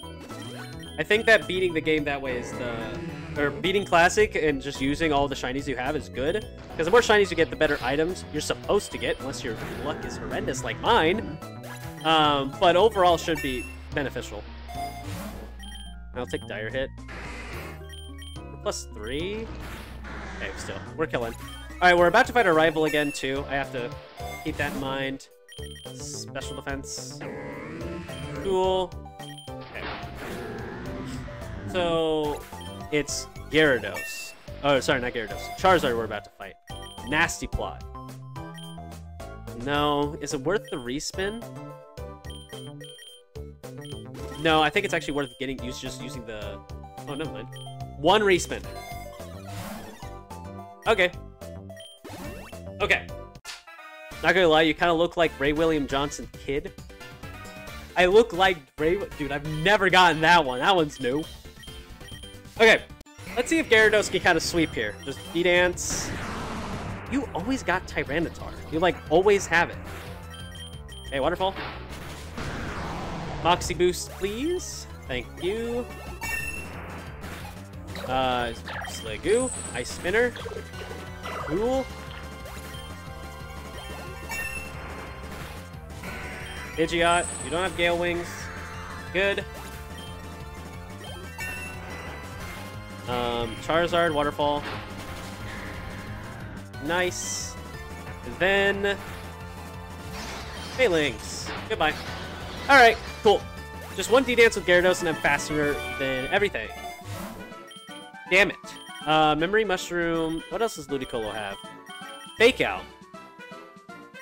I think that beating the game that way is the or beating classic and just using all the shinies you have is good because the more shinies you get, the better items you're supposed to get, unless your luck is horrendous like mine. Um, but overall should be beneficial. I'll take dire hit. Plus three. Okay, still. We're killing. Alright, we're about to fight a rival again, too. I have to keep that in mind. Special defense. Cool. Okay. So, it's Gyarados. Oh, sorry, not Gyarados. Charizard we're about to fight. Nasty plot. No. Is it worth the respin? No, I think it's actually worth getting used just using the... Oh, never mind. One respin. Okay. Okay. Not gonna lie, you kind of look like Ray William Johnson kid. I look like Ray... Dude, I've never gotten that one. That one's new. Okay. Let's see if Gyarados can kind of sweep here. Just D-Dance. You always got Tyranitar. You, like, always have it. Hey, Waterfall. Moxie Boost, please. Thank you. Uh, Sliggoo, Ice Spinner. Cool. Pidgeot, you don't have Gale Wings. Good. Um, Charizard, Waterfall. Nice. Then... Falinks. Goodbye. Alright, cool. Just one D-Dance with Gyarados and I'm faster than everything. Damn it. Uh, Memory Mushroom. What else does Ludicolo have? Fake Out.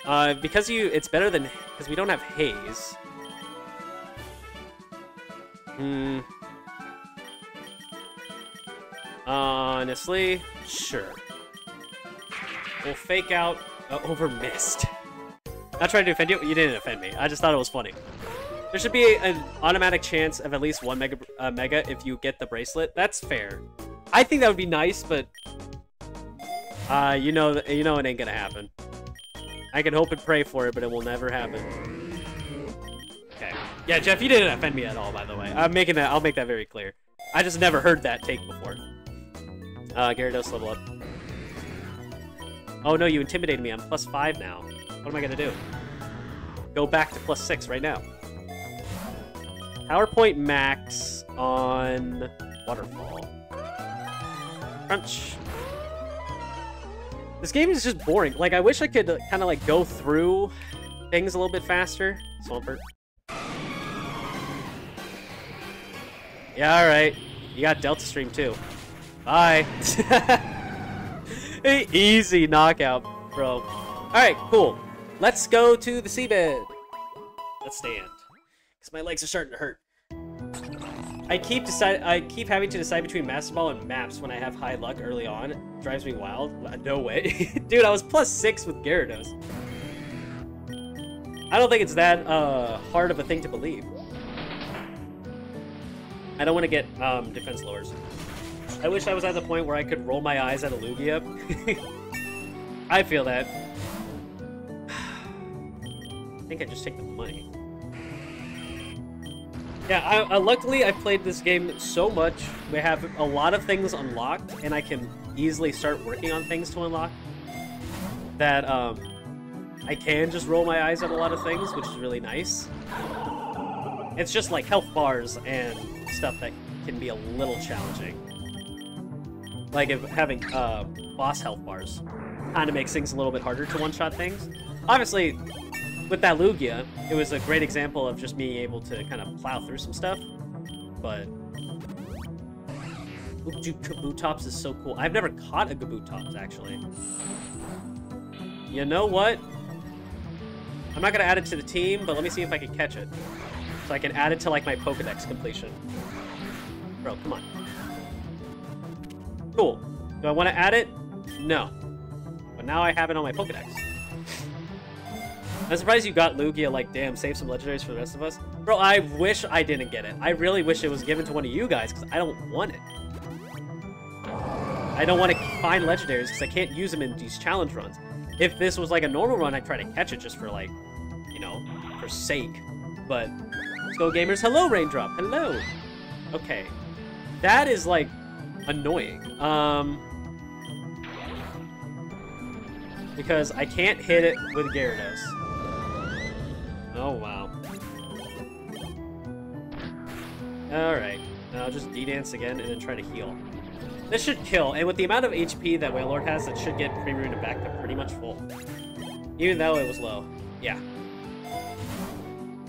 Uh, because you, it's better than, because we don't have Haze. Hmm. Honestly, sure. We'll fake out uh, over Mist. Not trying to offend you. You didn't offend me. I just thought it was funny. There should be an automatic chance of at least one mega, uh, mega if you get the bracelet. That's fair. I think that would be nice, but uh, you know, you know, it ain't gonna happen. I can hope and pray for it, but it will never happen. Okay. Yeah, Jeff, you didn't offend me at all, by the way. I'm making that. I'll make that very clear. I just never heard that take before. Uh, Gyarados level up. Oh no, you intimidated me. I'm plus five now. What am I gonna do? Go back to plus six right now. PowerPoint max on Waterfall. Crunch. This game is just boring. Like, I wish I could uh, kind of, like, go through things a little bit faster. Swampert. Yeah, alright. You got Delta Stream, too. Bye. Easy knockout, bro. Alright, cool. Let's go to the seabed. Let's stand. Because my legs are starting to hurt. I keep decide I keep having to decide between Master Ball and Maps when I have high luck early on. It drives me wild. No way. Dude, I was plus six with Gyarados. I don't think it's that uh, hard of a thing to believe. I don't want to get um, defense lowers. I wish I was at the point where I could roll my eyes at a Lugia. I feel that. I think I just take the money. Yeah, I, I, luckily I played this game so much. We have a lot of things unlocked, and I can easily start working on things to unlock. That um, I can just roll my eyes at a lot of things, which is really nice. It's just like health bars and stuff that can be a little challenging. Like if having uh, boss health bars kind of makes things a little bit harder to one-shot things. Obviously, with that Lugia, it was a great example of just being able to kind of plow through some stuff. But dude, Kabutops is so cool. I've never caught a Kabutops actually. You know what? I'm not gonna add it to the team, but let me see if I can catch it. So I can add it to like my Pokedex completion. Bro, come on. Cool. Do I want to add it? No. But now I have it on my Pokedex. I'm surprised you got Lugia, like, damn, save some legendaries for the rest of us. Bro, I wish I didn't get it. I really wish it was given to one of you guys, because I don't want it. I don't want to find legendaries, because I can't use them in these challenge runs. If this was like a normal run, I'd try to catch it just for, like, you know, for sake. But, let's go, gamers. Hello, Raindrop. Hello. Okay. That is, like, annoying. Um... Because I can't hit it with Gyarados. Oh, wow. Alright. I'll just D-dance again and then try to heal. This should kill, and with the amount of HP that Wailord has, it should get Primarina back to pretty much full. Even though it was low. Yeah.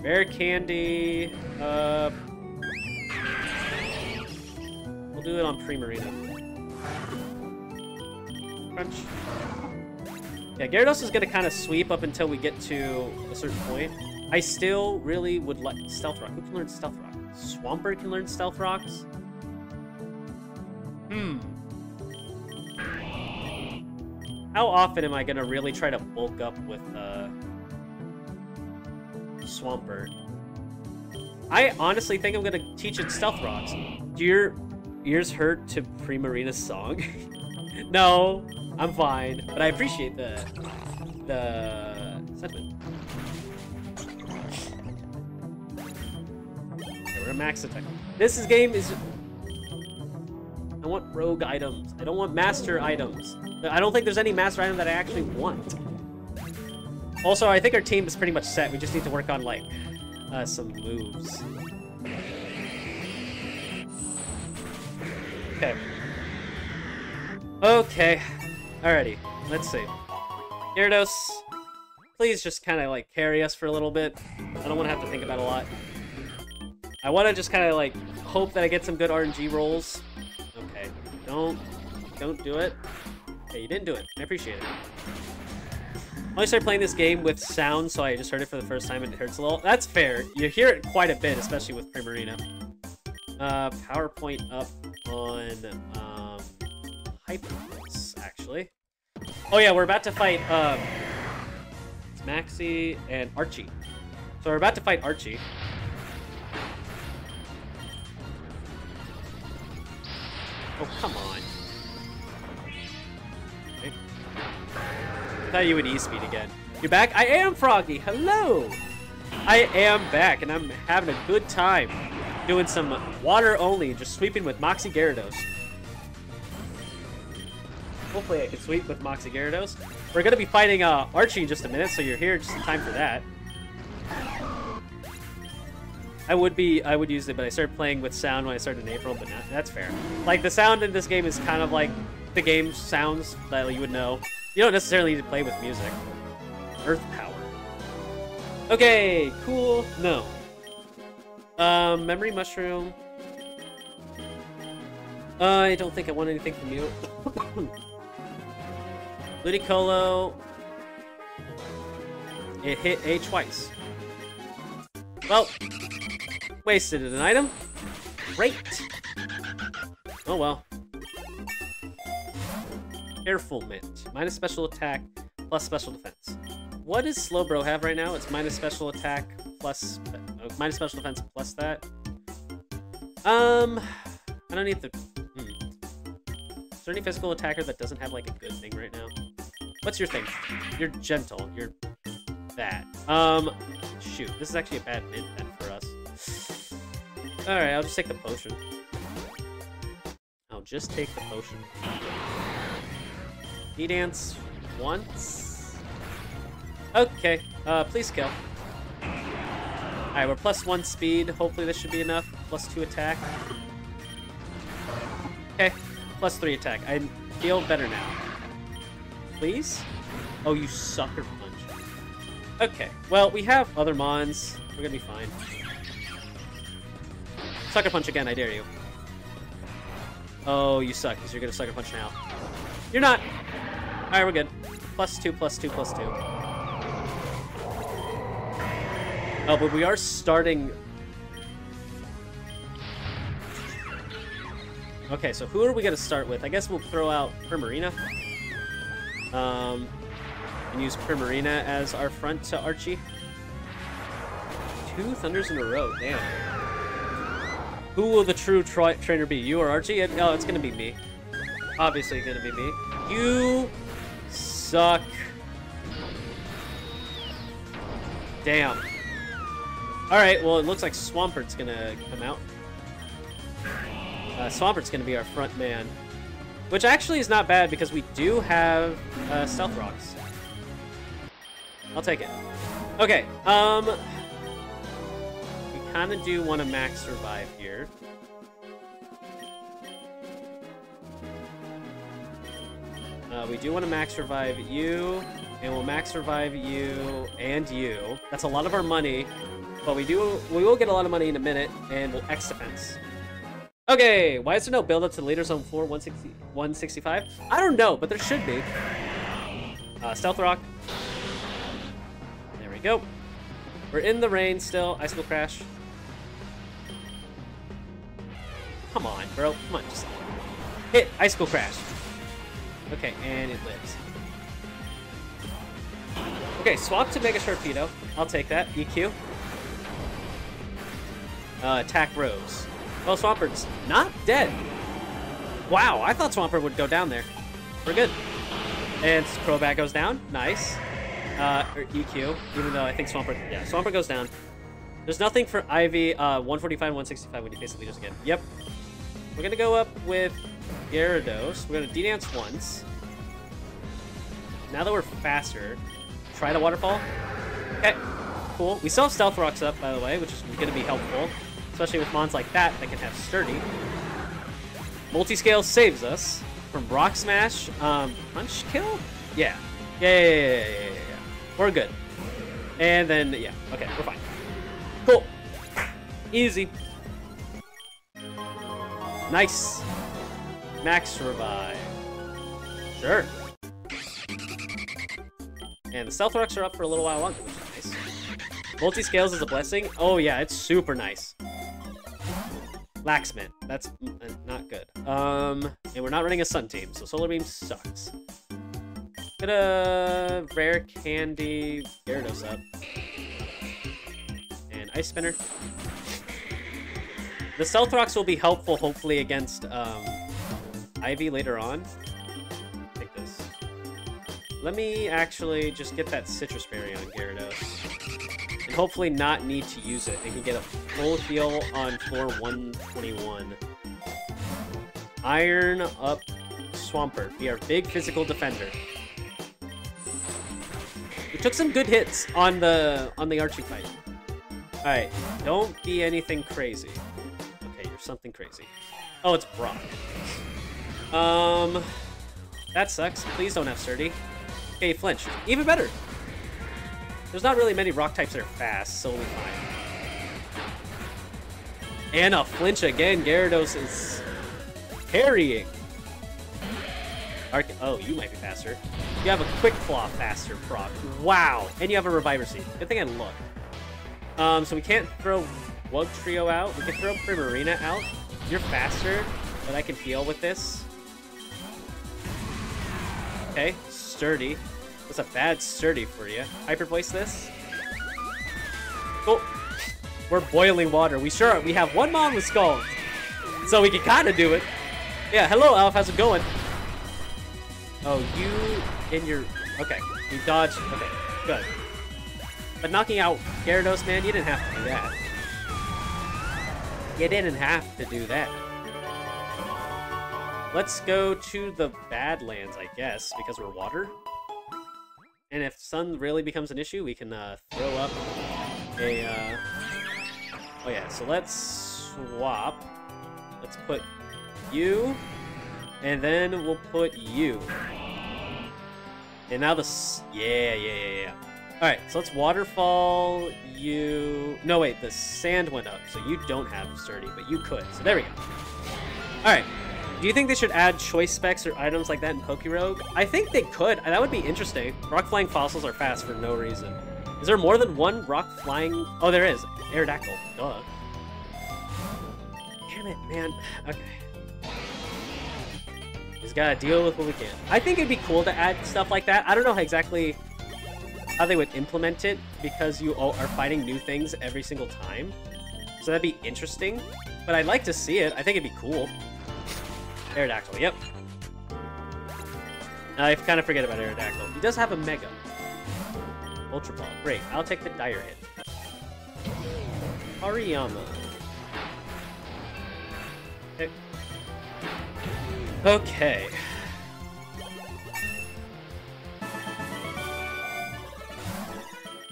Rare Candy... Uh... We'll do it on Primarina. Crunch. Yeah, Gyarados is going to kind of sweep up until we get to a certain point. I still really would like Stealth Rock. Who can learn Stealth Rock? Swampert can learn Stealth Rocks? Hmm. How often am I gonna really try to bulk up with uh, Swampert? I honestly think I'm gonna teach it Stealth Rocks. Do your ears hurt to Primarina's song? no, I'm fine, but I appreciate the the sentiment. We're max attack. This is game is... I want rogue items. I don't want master items. I don't think there's any master item that I actually want. Also, I think our team is pretty much set. We just need to work on, like, uh, some moves. Okay. Okay. Alrighty. Let's see. Gyarados, please just kind of, like, carry us for a little bit. I don't want to have to think about a lot. I want to just kind of like hope that I get some good RNG rolls. Okay, don't don't do it. Okay, you didn't do it. I appreciate it. I only started playing this game with sound, so I just heard it for the first time and it hurts a little. That's fair. You hear it quite a bit, especially with Primarina. Uh, PowerPoint up on um, actually. Oh yeah, we're about to fight um, Maxie and Archie. So we're about to fight Archie. Oh, come on. Okay. I thought you would E-speed again. You're back? I am Froggy! Hello! I am back, and I'm having a good time doing some water only, just sweeping with Moxie Gyarados. Hopefully I can sweep with Moxie Gyarados. We're going to be fighting uh, Archie in just a minute, so you're here just in time for that. I would be, I would use it, but I started playing with sound when I started in April, but not, that's fair. Like, the sound in this game is kind of like the game sounds that you would know. You don't necessarily need to play with music. Earth power. Okay, cool. No. Um, memory mushroom. Uh, I don't think I want anything from you. Ludicolo. It hit A twice. Well, wasted an item. Great. Oh well. Careful Mint. Minus special attack plus special defense. What does Slowbro have right now? It's minus special attack plus... Uh, minus special defense plus that. Um, I don't need the... Hmm. Is there any physical attacker that doesn't have, like, a good thing right now? What's your thing? You're gentle. You're that. Um, shoot. This is actually a bad mint then for us. Alright, I'll just take the potion. I'll just take the potion. He dance once. Okay, uh, please kill. Alright, we're plus one speed. Hopefully this should be enough. Plus two attack. Okay, plus three attack. I feel better now. Please? Oh, you sucker punch. Okay, well, we have other mons. We're gonna be fine. Sucker punch again, I dare you. Oh, you suck, because you're gonna sucker punch now. You're not! Alright, we're good. Plus two, plus two, plus two. Oh, but we are starting... Okay, so who are we going to start with? I guess we'll throw out Primarina. Um, and use Primarina as our front to Archie. Two Thunders in a row, damn. Who will the true tra trainer be? You or Archie? No, it's going to be me. Obviously going to be me. You suck. Damn. Alright, well, it looks like Swampert's gonna come out. Uh, Swampert's gonna be our front man. Which actually is not bad because we do have uh, Stealth Rocks. I'll take it. Okay, um... We kind of do want to max survive here. Uh, we do want to max revive you, and we'll max revive you and you. That's a lot of our money, but we do we will get a lot of money in a minute, and we'll X defense. Okay, why is there no build up to leader zone floor 160, 165? I don't know, but there should be. Uh, Stealth Rock. There we go. We're in the rain still. Icicle Crash. Come on, bro. Come on, just hit Icicle Crash. Okay, and it lives. Okay, swap to Mega Sharpedo. I'll take that. EQ. Uh, attack Rose. Well, Swampert's not dead. Wow, I thought Swampert would go down there. We're good. And Crobat goes down. Nice. Uh, or EQ, even though I think Swampert... Yeah, Swampert goes down. There's nothing for Ivy, uh, 145 165 when you face the leaders again. Yep. We're gonna go up with Gyarados. We're gonna D-Dance once. Now that we're faster, try the Waterfall. Okay, cool. We still have Stealth Rocks up, by the way, which is gonna be helpful. Especially with mons like that that can have Sturdy. Multiscale saves us from Rock Smash. Um, Punch Kill? Yeah. Yeah, yeah, yeah, yeah, yeah, yeah. We're good. And then, yeah, okay, we're fine. Cool. Easy. Nice. Max revive. Sure. And the stealth rocks are up for a little while longer, which is nice. Multi-scales is a blessing? Oh yeah, it's super nice. Laxmint. That's not good. Um, and we're not running a sun team, so Solar Beam sucks. Gonna rare candy Gyarados up. And Ice Spinner. The Stealth Rocks will be helpful, hopefully, against um, Ivy later on. Take this. Let me actually just get that Sitrus Berry on Gyarados. Hopefully not need to use it. And can get a full heal on floor 121. Iron up Swampert. Be our big physical defender. We took some good hits on the on the Archie fight. Alright, don't be anything crazy Okay, you're something crazy. Oh, it's Brock. Um, that sucks. Please don't have Sturdy. Okay, Flinch. Even better. There's not really many rock types that are fast, so be fine. And a flinch again. Gyarados is carrying. Arc oh, you might be faster. You have a Quick Claw faster proc. Wow. And you have a Reviver Seed. Good thing I looked. Um, so we can't throw Wug Trio out. We can throw Primarina out. You're faster, but I can heal with this. Okay, Sturdy. That's a bad Sturdy for you. Hyper Voice this. Cool. We're boiling water. We sure are. We have one Mon with Scald. So we can kind of do it. Yeah, hello, Alf. How's it going? Oh, you in your... Okay, you dodged. Okay, good. But knocking out Gyarados, man, you didn't have to do that. You didn't have to do that. Let's go to the Badlands, I guess, because we're water. And if sun really becomes an issue, we can uh, throw up a... Uh... Oh yeah, so let's swap. Let's put you, and then we'll put you. And now this... Yeah, yeah, yeah, yeah. Alright, so let's waterfall you... No, wait, the sand went up, so you don't have sturdy, but you could. So there we go. Alright, do you think they should add choice specs or items like that in Pokerogue? I think they could. That would be interesting. Rock flying fossils are fast for no reason. Is there more than one rock flying? Oh, there is. Aerodactyl. Duh. Damn it, man. Okay. Just gotta deal with what we can. I think it'd be cool to add stuff like that. I don't know how exactly how they would implement it because you are fighting new things every single time. So that'd be interesting. But I'd like to see it. I think it'd be cool. Aerodactyl, yep. I kind of forget about Aerodactyl. He does have a Mega. Ultra Ball. Great. I'll take the Dire Hit. Hariyama. Okay. Okay.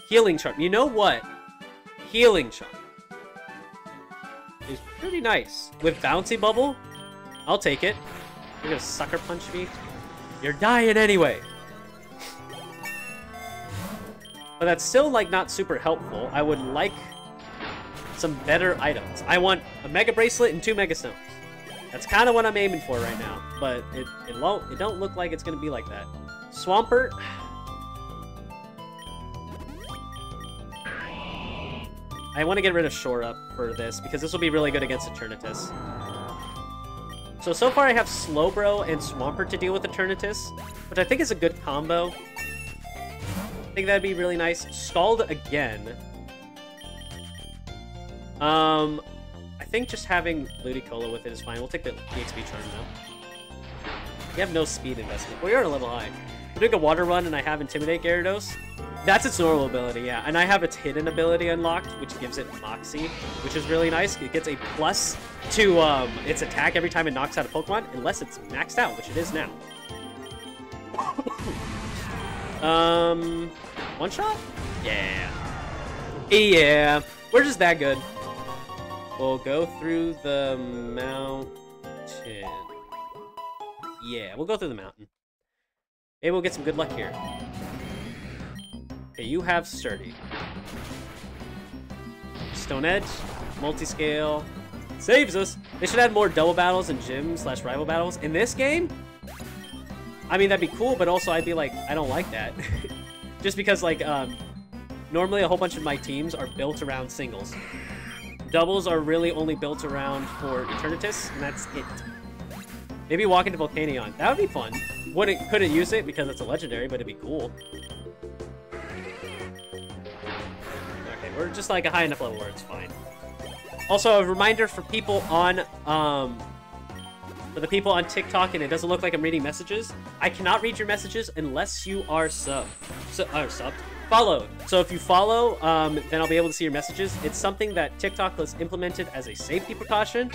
Healing Charm. You know what? Healing Charm is pretty nice. With Bouncy Bubble, I'll take it. You're gonna sucker punch me? You're dying anyway. But that's still, like, not super helpful. I would like some better items. I want a Mega Bracelet and two Mega Stones. That's kind of what I'm aiming for right now. But it, it, won't, it don't look like it's going to be like that. Swampert. I want to get rid of Shore Up for this, because this will be really good against Eternatus. So, so far I have Slowbro and Swampert to deal with Eternatus, which I think is a good combo. I think that'd be really nice. Scald again. Um, I think just having Ludicolo with it is fine. We'll take the EXP charm though. You have no speed investment. Well, you're at a level high. We're doing a water run and I have Intimidate Gyarados. That's its normal ability, yeah. And I have its hidden ability unlocked, which gives it Moxie, which is really nice. It gets a plus to um, its attack every time it knocks out a Pokemon, unless it's maxed out, which it is now. um, one shot? Yeah. Yeah, we're just that good. We'll go through the mountain. Yeah, we'll go through the mountain. Maybe we'll get some good luck here. Okay, you have Sturdy. Stone Edge, Multiscale, saves us. They should add more double battles and gym slash rival battles. In this game, I mean, that'd be cool, but also I'd be like, I don't like that. Just because, like, um, normally a whole bunch of my teams are built around singles. Doubles are really only built around for Eternatus, and that's it. Maybe walk into Volcanion. That would be fun. Wouldn't couldn't use it because it's a legendary, but it'd be cool. Okay, we're just like a high enough level where it's fine. Also, a reminder for people on, um, for the people on TikTok and it doesn't look like I'm reading messages, I cannot read your messages unless you are sub, so, or subbed, followed. So if you follow, um, then I'll be able to see your messages. It's something that TikTok has implemented as a safety precaution.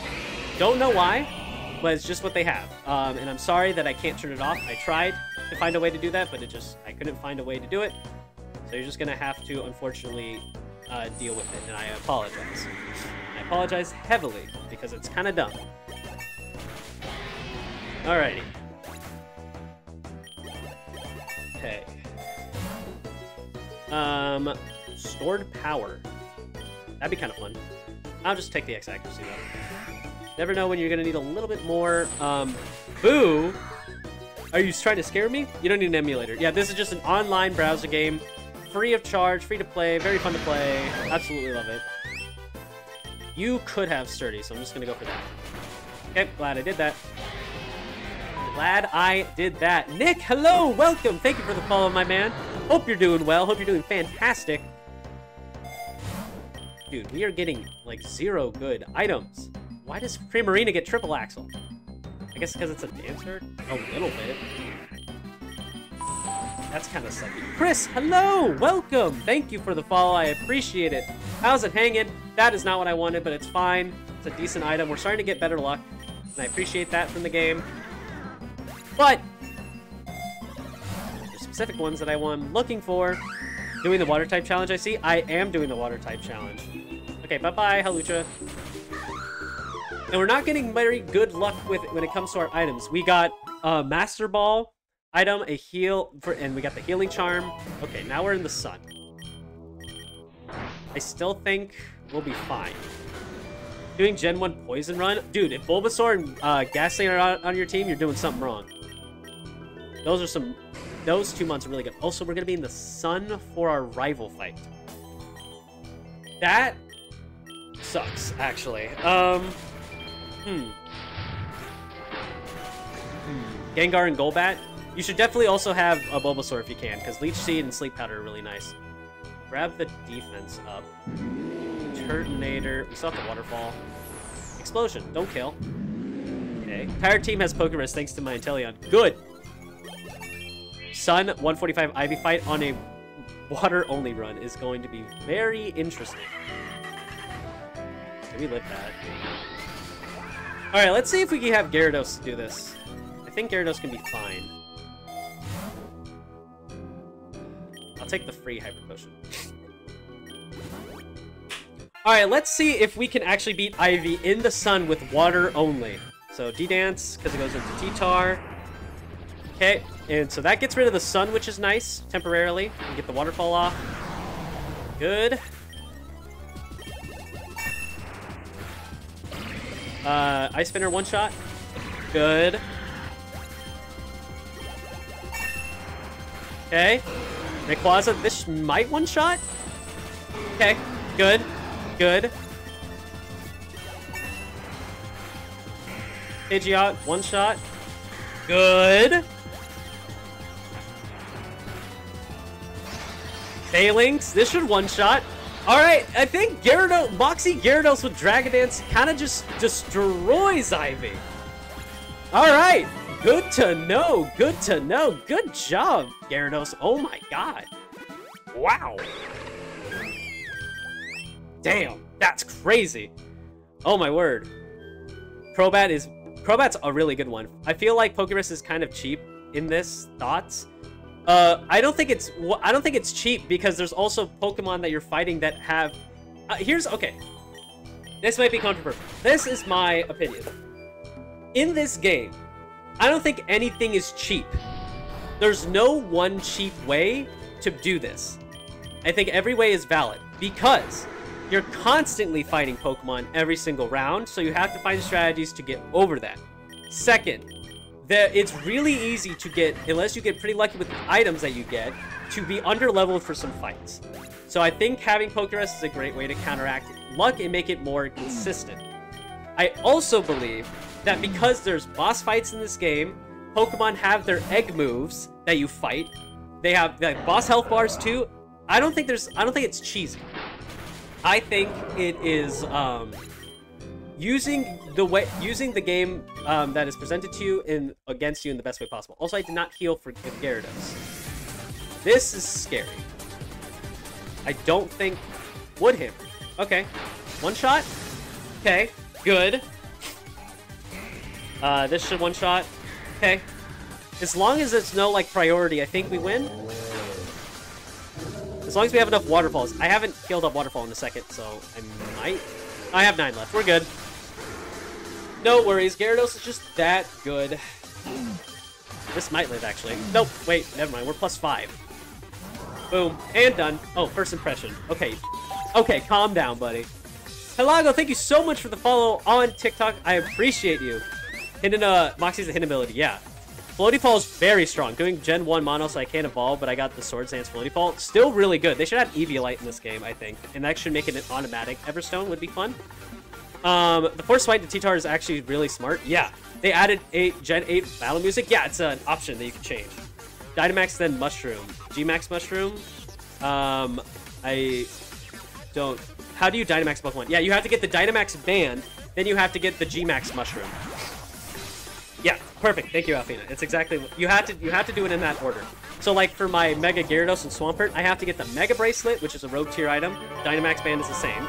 Don't know why, but it's just what they have. Um, and I'm sorry that I can't turn it off. I tried to find a way to do that, but it just, I couldn't find a way to do it. So you're just gonna have to, unfortunately, uh, deal with it, and I apologize. I apologize heavily, because it's kind of dumb. Alrighty. Okay. Um, stored power. That'd be kind of fun. I'll just take the X accuracy though. Never know when you're gonna need a little bit more. Um, boo. Are you trying to scare me? You don't need an emulator. Yeah, this is just an online browser game. Free of charge, free to play, very fun to play. Absolutely love it. You could have sturdy, so I'm just gonna go for that. Okay, glad I did that. Glad I did that. Nick, hello, welcome. Thank you for the follow, my man. Hope you're doing well. Hope you're doing fantastic. Dude, we are getting, like, zero good items. Why does Primarina get triple axle? I guess because it's a dancer? A little bit. That's kind of sucky. Chris, hello! Welcome! Thank you for the follow. I appreciate it. How's it hanging? That is not what I wanted, but it's fine. It's a decent item. We're starting to get better luck, and I appreciate that from the game. But there's specific ones that I am looking for. Doing the water type challenge, I see. I am doing the water type challenge. Okay, bye-bye, Hawlucha. And we're not getting very good luck with it when it comes to our items. We got a Master Ball item, a heal, for, and we got the Healing Charm. Okay, now we're in the sun. I still think we'll be fine. Doing Gen 1 Poison Run? Dude, if Bulbasaur and uh, are on, on your team, you're doing something wrong. Those are some... Those two months are really good. Also, we're going to be in the sun for our rival fight. That sucks, actually. Um, hmm. Gengar and Golbat. You should definitely also have a Bulbasaur if you can, because Leech Seed and Sleep Powder are really nice. Grab the defense up. Turtonator. We still have the Waterfall. Explosion. Don't kill. Okay. Entire team has Pokerus thanks to my Inteleon. Good! Sun 145 Ivy fight on a water-only run is going to be very interesting. Can we live that? Alright, let's see if we can have Gyarados to do this. I think Gyarados can be fine. I'll take the free Hyper Potion. Alright, let's see if we can actually beat Ivy in the sun with water only. So D-Dance, because it goes into T-Tar. Okay, and so that gets rid of the sun, which is nice, temporarily. We get the waterfall off. Good. Uh, Ice Spinner one shot. Good. Okay. Rayquaza, this might one shot. Okay, good, good. Pidgeot, one shot. Good. Phalanx, this should one shot. All right, I think Gyarados, Moxie Gyarados with Dragon Dance kind of just destroys Ivy. All right, good to know, good to know. Good job, Gyarados. Oh my god. Wow. Damn, that's crazy. Oh my word. Crobat is Crobat's a really good one. I feel like Pokerus is kind of cheap in this thoughts uh, I don't think it's I don't think it's cheap because there's also Pokemon that you're fighting that have. Uh, here's okay. This might be controversial. This is my opinion. In this game, I don't think anything is cheap. There's no one cheap way to do this. I think every way is valid because you're constantly fighting Pokemon every single round, so you have to find strategies to get over that. Second, that it's really easy to get, unless you get pretty lucky with the items that you get, to be under-leveled for some fights. So I think having Pokerus is a great way to counteract luck and make it more consistent. I also believe that because there's boss fights in this game, Pokemon have their egg moves that you fight. They have like, boss health bars too. I don't think there's, I don't think it's cheesy. I think it is, um, using the way using the game um, that is presented to you in against you in the best way possible. Also, I did not heal for Gyarados. This is scary. I don't think would hit. Okay, one shot. Okay, good. Uh, this should one shot. Okay. As long as it's no like priority, I think we win. As long as we have enough waterfalls. I haven't healed up waterfall in a second, so I might. I have nine left. We're good. No worries, Gyarados is just that good. This might live, actually. Nope, wait, never mind. We're plus five. Boom, and done. Oh, first impression. Okay, okay, calm down, buddy. Helago, thank you so much for the follow on TikTok. I appreciate you. Hidden, uh, Moxie's a hidden ability, yeah. Floaty Fall is very strong. Doing Gen 1 mono, so I can't evolve, but I got the Swords Dance Floaty Fall. Still really good. They should have Eviolite in this game, I think. And that should make it an automatic. Everstone would be fun. Um, the Force Smite to T-Tar is actually really smart. Yeah. They added a Gen 8 battle music. Yeah, it's an option that you can change. Dynamax, then Mushroom. G-Max Mushroom. Um, I don't... How do you Dynamax Pokemon? Yeah, you have to get the Dynamax Band, then you have to get the G-Max Mushroom. Yeah, perfect. Thank you, Alfina. It's exactly you had to you have to do it in that order. So like for my Mega Gyarados and Swampert, I have to get the Mega Bracelet, which is a rogue tier item. Dynamax Band is the same.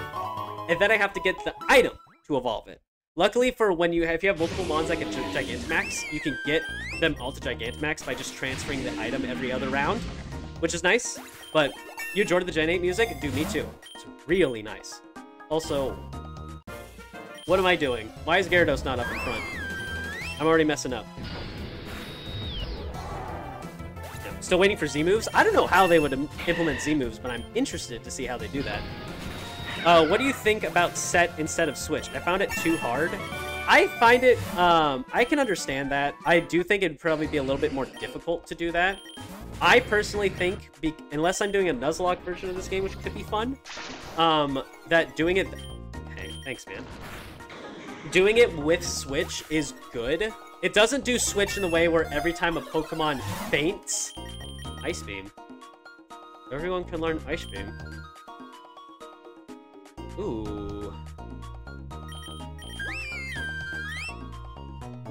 And then I have to get the item to evolve it. Luckily for when you have, if you have multiple mons like a Gigantamax, you can get them all to Gigantamax by just transferring the item every other round, which is nice. But you enjoyed the Gen 8 music? Do me too. It's really nice. Also, what am I doing? Why is Gyarados not up in front? I'm already messing up. Still waiting for Z moves? I don't know how they would implement Z moves, but I'm interested to see how they do that. Uh, what do you think about set instead of switch? I found it too hard. I find it, um, I can understand that. I do think it'd probably be a little bit more difficult to do that. I personally think, unless I'm doing a Nuzlocke version of this game, which could be fun, um, that doing it... Hey, thanks, man doing it with Switch is good. It doesn't do Switch in the way where every time a Pokemon faints... Ice Beam. Everyone can learn Ice Beam. Ooh.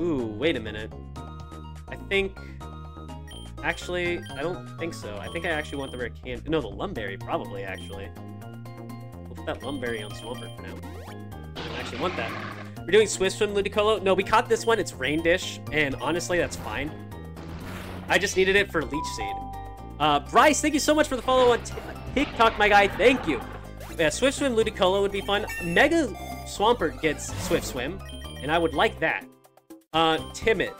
Ooh, wait a minute. I think... Actually, I don't think so. I think I actually want the rare can. No, the Lum Berry, probably, actually. We'll put that Lum Berry on Swampert for now. I don't actually want that. We're doing Swift Swim Ludicolo. No, we caught this one. It's Rain Dish, and honestly, that's fine. I just needed it for Leech Seed. Uh, Bryce, thank you so much for the follow on TikTok, my guy. Thank you. Yeah, Swift Swim Ludicolo would be fun. Mega Swampert gets Swift Swim, and I would like that. Uh, Timid.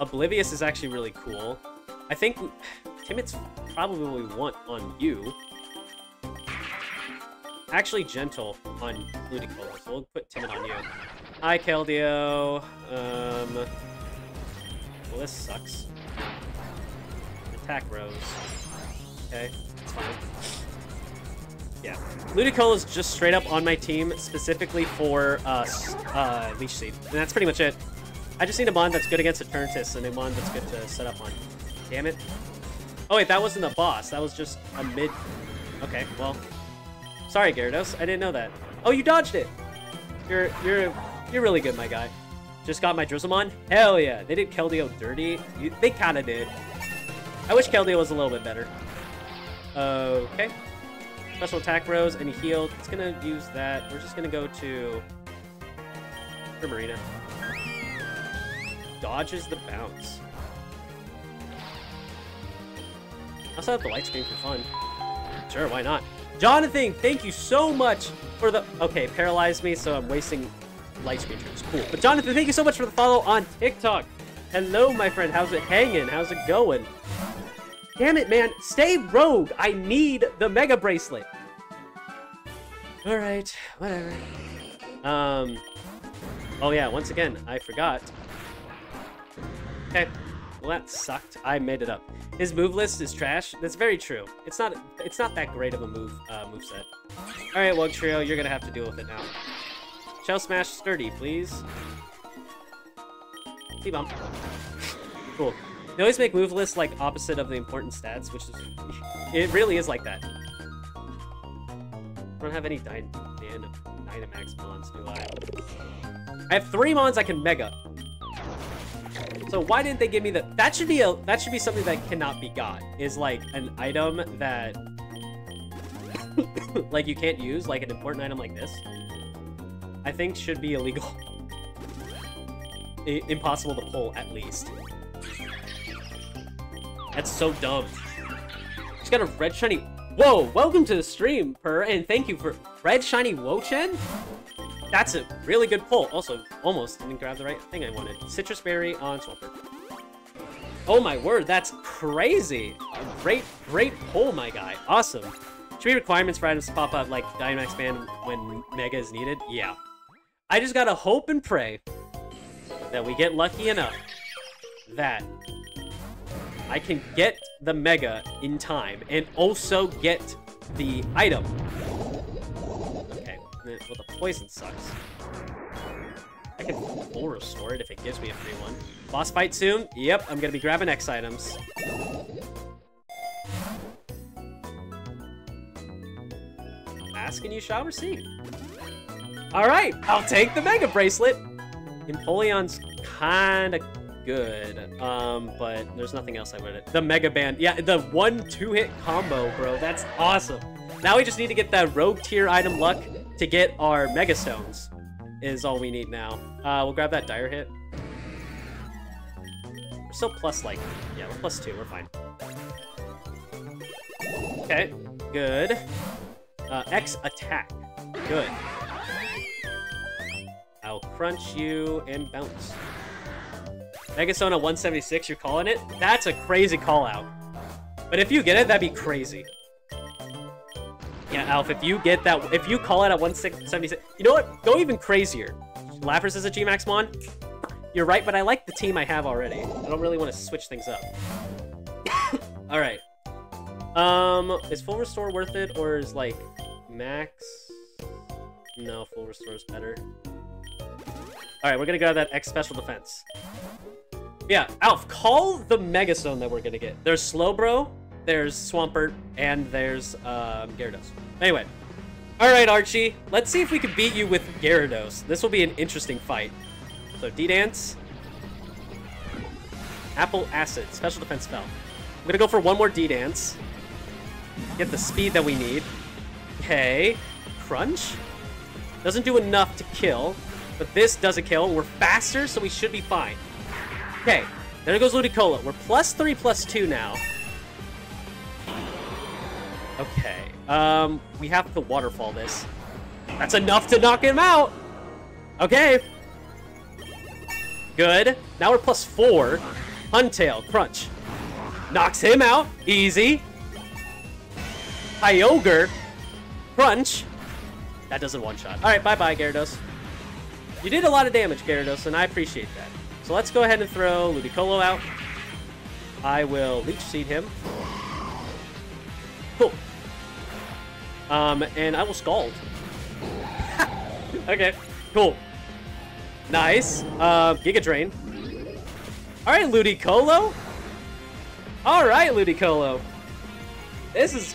Oblivious is actually really cool. I think Timid's probably what we want on you actually gentle on Ludicolo, so we'll put timid on you. Hi, Keldeo. Um, well, this sucks. Attack Rose. Okay, it's fine. Yeah. Ludicolo is just straight up on my team, specifically for uh, uh, Leech Seed. And that's pretty much it. I just need a Mon that's good against Eternatus and a Mon that's good to set up on. Damn it. Oh wait, that wasn't a boss. That was just a mid... Okay, well, Sorry, Gyarados. I didn't know that. Oh, you dodged it. You're you're you're really good, my guy. Just got my Drizzlemon? Hell yeah. They did Keldeo dirty. You, they kind of did. I wish Keldeo was a little bit better. Okay. Special attack rose, and he healed. It's gonna use that. We're just gonna go to Marina. Dodges the bounce. I also have the light screen for fun. Sure, why not? Jonathan, thank you so much for the... Okay, paralyzed me, so I'm wasting light screen trips. Cool. But Jonathan, thank you so much for the follow on TikTok. Hello, my friend. How's it hanging? How's it going? Damn it, man. Stay rogue. I need the Mega Bracelet. Alright, whatever. Um... Oh yeah, once again, I forgot. Okay. Well, that sucked. I made it up. His move list is trash. That's very true. It's not it's not that great of a move uh, move set. All right, well, Trio, you're gonna have to deal with it now. Shell Smash Sturdy, please. T-Bomb. cool. They always make move lists like opposite of the important stats, which is... It really is like that. I don't have any Dyn Dynamax Mons, do I? I have three Mons I can Mega. So why didn't they give me the... That should be a that should be something that cannot be got. Is like an item that like you can't use, like an important item like this. I think should be illegal. I impossible to pull at least. That's so dumb. She's got a red shiny. Whoa! Welcome to the stream, Per, and thank you for red shiny Wo-Chien. That's a really good pull. Also, almost didn't grab the right thing I wanted. Sitrus Berry on Swampert. Oh my word, that's crazy. Great, great pull, my guy. Awesome. Should be requirements for items to pop up like Dynamax Band when Mega is needed? Yeah. I just gotta hope and pray that we get lucky enough that I can get the Mega in time and also get the item. Okay, well the poison sucks. I can full restore it if it gives me a free one. Boss fight soon? Yep, I'm gonna be grabbing X items. Ask and you shall receive. Alright, I'll take the Mega Bracelet! Empoleon's kinda good, um, but there's nothing else I would... The Mega Band, yeah, the one two-hit combo, bro, that's awesome. Now we just need to get that Rogue Tier item luck to get our Mega Stones, is all we need now. Uh, we'll grab that Dire Hit. We're still plus, like, yeah, we're plus two, we're fine. Okay, good. Uh, X attack. Good. I'll crunch you and bounce. Megasona 176, you're calling it? That's a crazy call out. But if you get it, that'd be crazy. Yeah, Alf, if you get that, if you call it at 176, you know what? Go even crazier. Lapras is a G-Max Mon. You're right, but I like the team I have already. I don't really want to switch things up. All right. Um, is full restore worth it, or is like max? No, full restore is better. All right, we're gonna grab that X special defense. Yeah, Alf, call the Megastone that we're gonna get. There's Slowbro, there's Swampert, and there's um, Gyarados. Anyway, all right, Archie, let's see if we can beat you with Gyarados. This will be an interesting fight. So D-Dance, Apple Acid, special defense spell. I'm gonna go for one more D-Dance. Get the speed that we need. Okay. Crunch. Doesn't do enough to kill, but this does a kill. We're faster, so we should be fine. Okay. There goes Ludicolo. We're plus three, plus two now. Okay. Um, we have to waterfall this. That's enough to knock him out. Okay. Good. Now we're plus four. Huntail, Crunch. Knocks him out. Easy. Kyogre. Crunch. That doesn't one-shot. All right, bye-bye, Gyarados. You did a lot of damage, Gyarados, and I appreciate that. So let's go ahead and throw Ludicolo out. I will Leech Seed him. Cool. Um, and I will Scald. okay, cool. Nice. Uh, Giga Drain. All right, Ludicolo. All right, Ludicolo. This is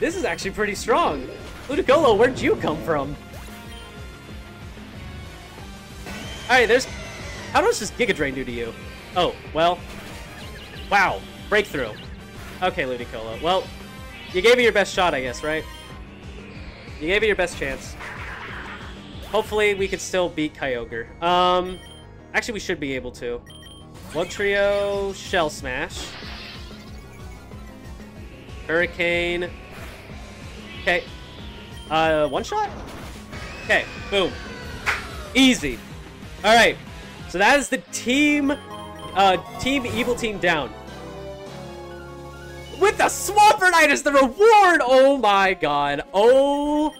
this is actually pretty strong. Ludicolo, where'd you come from? Alright, there's... How does this Giga Drain do to you? Oh, well... Wow. Breakthrough. Okay, Ludicolo. Well, you gave me your best shot, I guess, right? You gave it your best chance. Hopefully, we could still beat Kyogre. Um, actually, we should be able to. Trio, Shell Smash. Hurricane. Okay. Uh, one shot? Okay, boom. Easy. All right, so that is the team, uh, Team Evil Team down. With the Swampert as the reward! Oh my god. Oh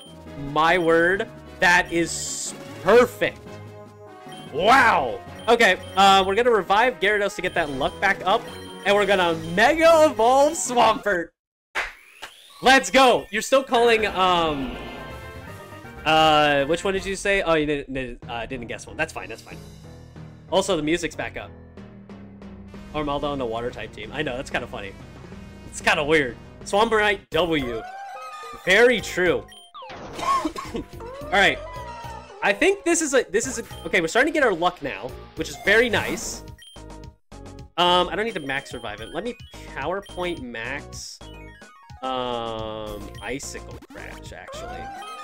my word. That is perfect. Wow. Okay, uh, we're gonna revive Gyarados to get that luck back up, and we're gonna Mega Evolve Swampert. Let's go! You're still calling, um... Uh, which one did you say? Oh, you didn't, uh, didn't guess one. That's fine, that's fine. Also, the music's back up. Armaldo on the water type team. I know, that's kind of funny. It's kind of weird. Swampert W. Very true. Alright. I think this is a, this is a, okay, we're starting to get our luck now, which is very nice. Um, I don't need to max revive it. Let me PowerPoint max um, Icicle Crash, actually.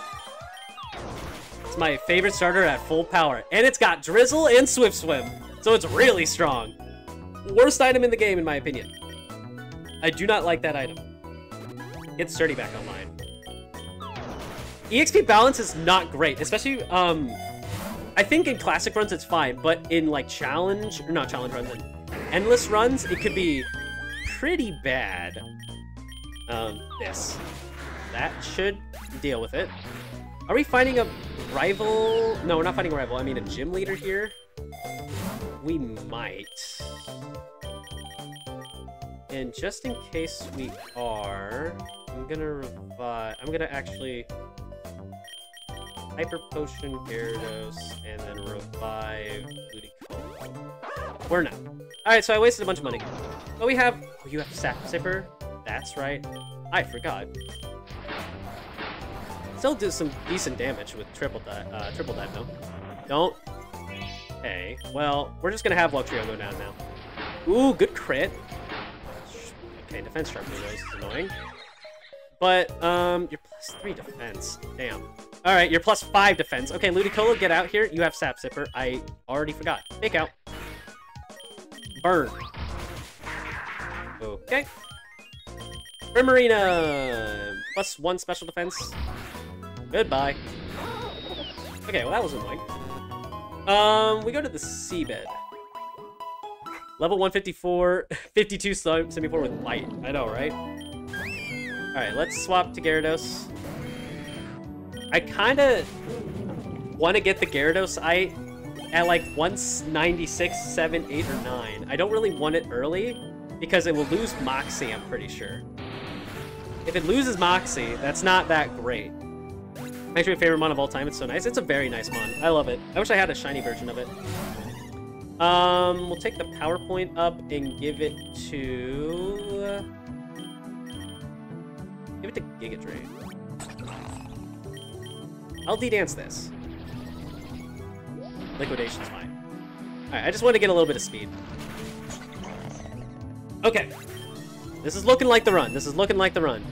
It's my favorite starter at full power. And it's got Drizzle and Swift Swim. So it's really strong. Worst item in the game, in my opinion. I do not like that item. Get Sturdy back online. EXP balance is not great, especially, um... I think in classic runs it's fine, but in, like, challenge... Or not challenge runs, in endless runs, it could be pretty bad um, this. That should deal with it. Are we finding a rival? No, we're not finding a rival. I mean a gym leader here. We might. And just in case we are, I'm gonna revive. I'm gonna actually hyper potion Gyarados and then revive Ludicolo. We're not. Alright, so I wasted a bunch of money. But we have... Oh, you have Sap Sipper? That's right. I forgot. Still do some decent damage with triple dive, uh, triple dive though. Don't. Okay, well, we're just gonna have Luxio go down now. Ooh, good crit. Okay, defense sharpening those is annoying. But, um, you're plus three defense. Damn. Alright, you're plus five defense. Okay, Ludicolo, get out here. You have Sap Sipper. I already forgot. Fake out. Burn. Okay. Primarina! Plus one special defense. Goodbye. Okay, well that was annoying. Um, we go to the seabed. Level 154, 52 Simipour with light. I know, right? Alright, let's swap to Gyarados. I kind of want to get the Gyarados I at like 196, 7, 8, or 9. I don't really want it early because it will lose Moxie, I'm pretty sure. If it loses Moxie, that's not that great. Actually, my favorite mon of all time. It's so nice. It's a very nice mon. I love it. I wish I had a shiny version of it. Um, we'll take the PowerPoint up and give it to... Give it to Giga Drain. I'll D-Dance this. Liquidation's fine. Alright, I just want to get a little bit of speed. Okay. This is looking like the run. This is looking like the run.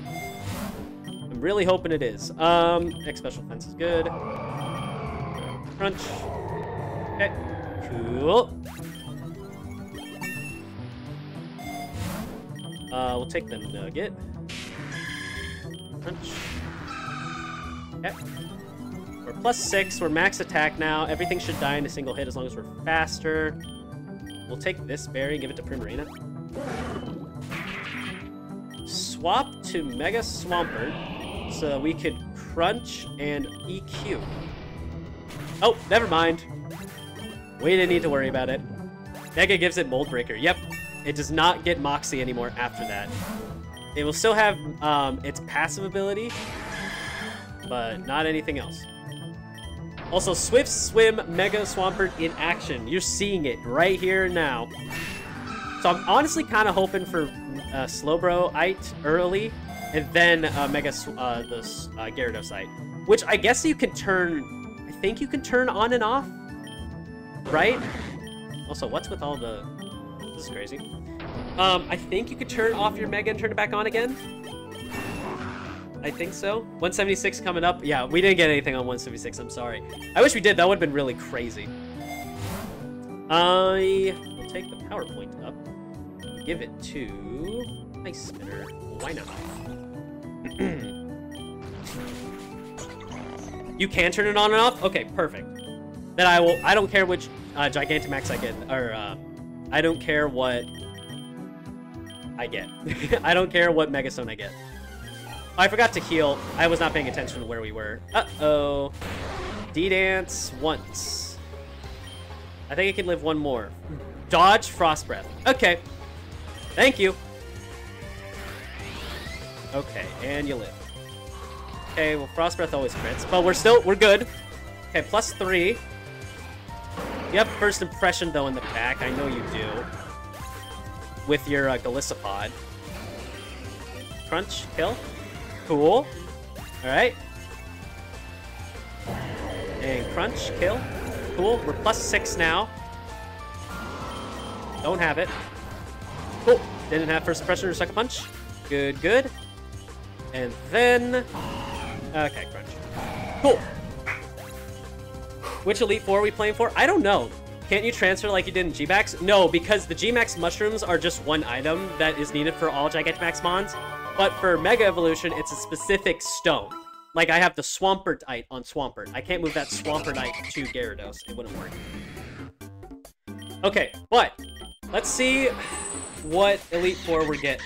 Really hoping it is. Um, X special fence is good. Crunch. Okay. Cool. Uh, we'll take the nugget. Crunch. Okay. We're plus six. We're max attack now. Everything should die in a single hit as long as we're faster. We'll take this berry and give it to Primarina. Swap to Mega Swampert so we could crunch and EQ. Oh, never mind. We didn't need to worry about it. Mega gives it Mold Breaker. Yep, it does not get Moxie anymore after that. It will still have um, its passive ability, but not anything else. Also, Swift Swim Mega Swampert in action. You're seeing it right here now. So I'm honestly kind of hoping for uh, Slowbro-ite early, and then uh, Mega uh, the uh, Gyarados-ite. Which I guess you can turn... I think you can turn on and off? Right? Also, what's with all the... This is crazy. Um, I think you could turn off your Mega and turn it back on again. I think so. 176 coming up. Yeah, we didn't get anything on 176. I'm sorry. I wish we did. That would have been really crazy. I will take the PowerPoint up. Give it to Ice Spinner. Why not? you can turn it on and off? Okay, perfect. Then I will. I don't care which uh, Gigantamax I get, or uh, I don't care what I get. I don't care what Megastone I get. I forgot to heal. I was not paying attention to where we were. Uh-oh. D-Dance once. I think I can live one more. Dodge Frost Breath. Okay. Thank you. Okay, and you live. Okay, well, Frost Breath always crits, but we're still, we're good. Okay, plus three. You have first impression, though, in the back. I know you do. With your uh, Golisopod. Crunch, kill. Cool. Alright. And crunch, kill. Cool. We're plus six now. Don't have it. Cool. Didn't have first impression or second punch. Good, good. And then... Uh, okay, crunch. Cool. Which Elite Four are we playing for? I don't know. Can't you transfer like you did in G-Max? No, because the G-Max mushrooms are just one item that is needed for all Gigantamax mons. But for Mega Evolution, it's a specific stone. Like, I have the Swampert-ite on Swampert. I can't move that Swampert-ite to Gyarados. It wouldn't work. Okay, but let's see what Elite Four we get.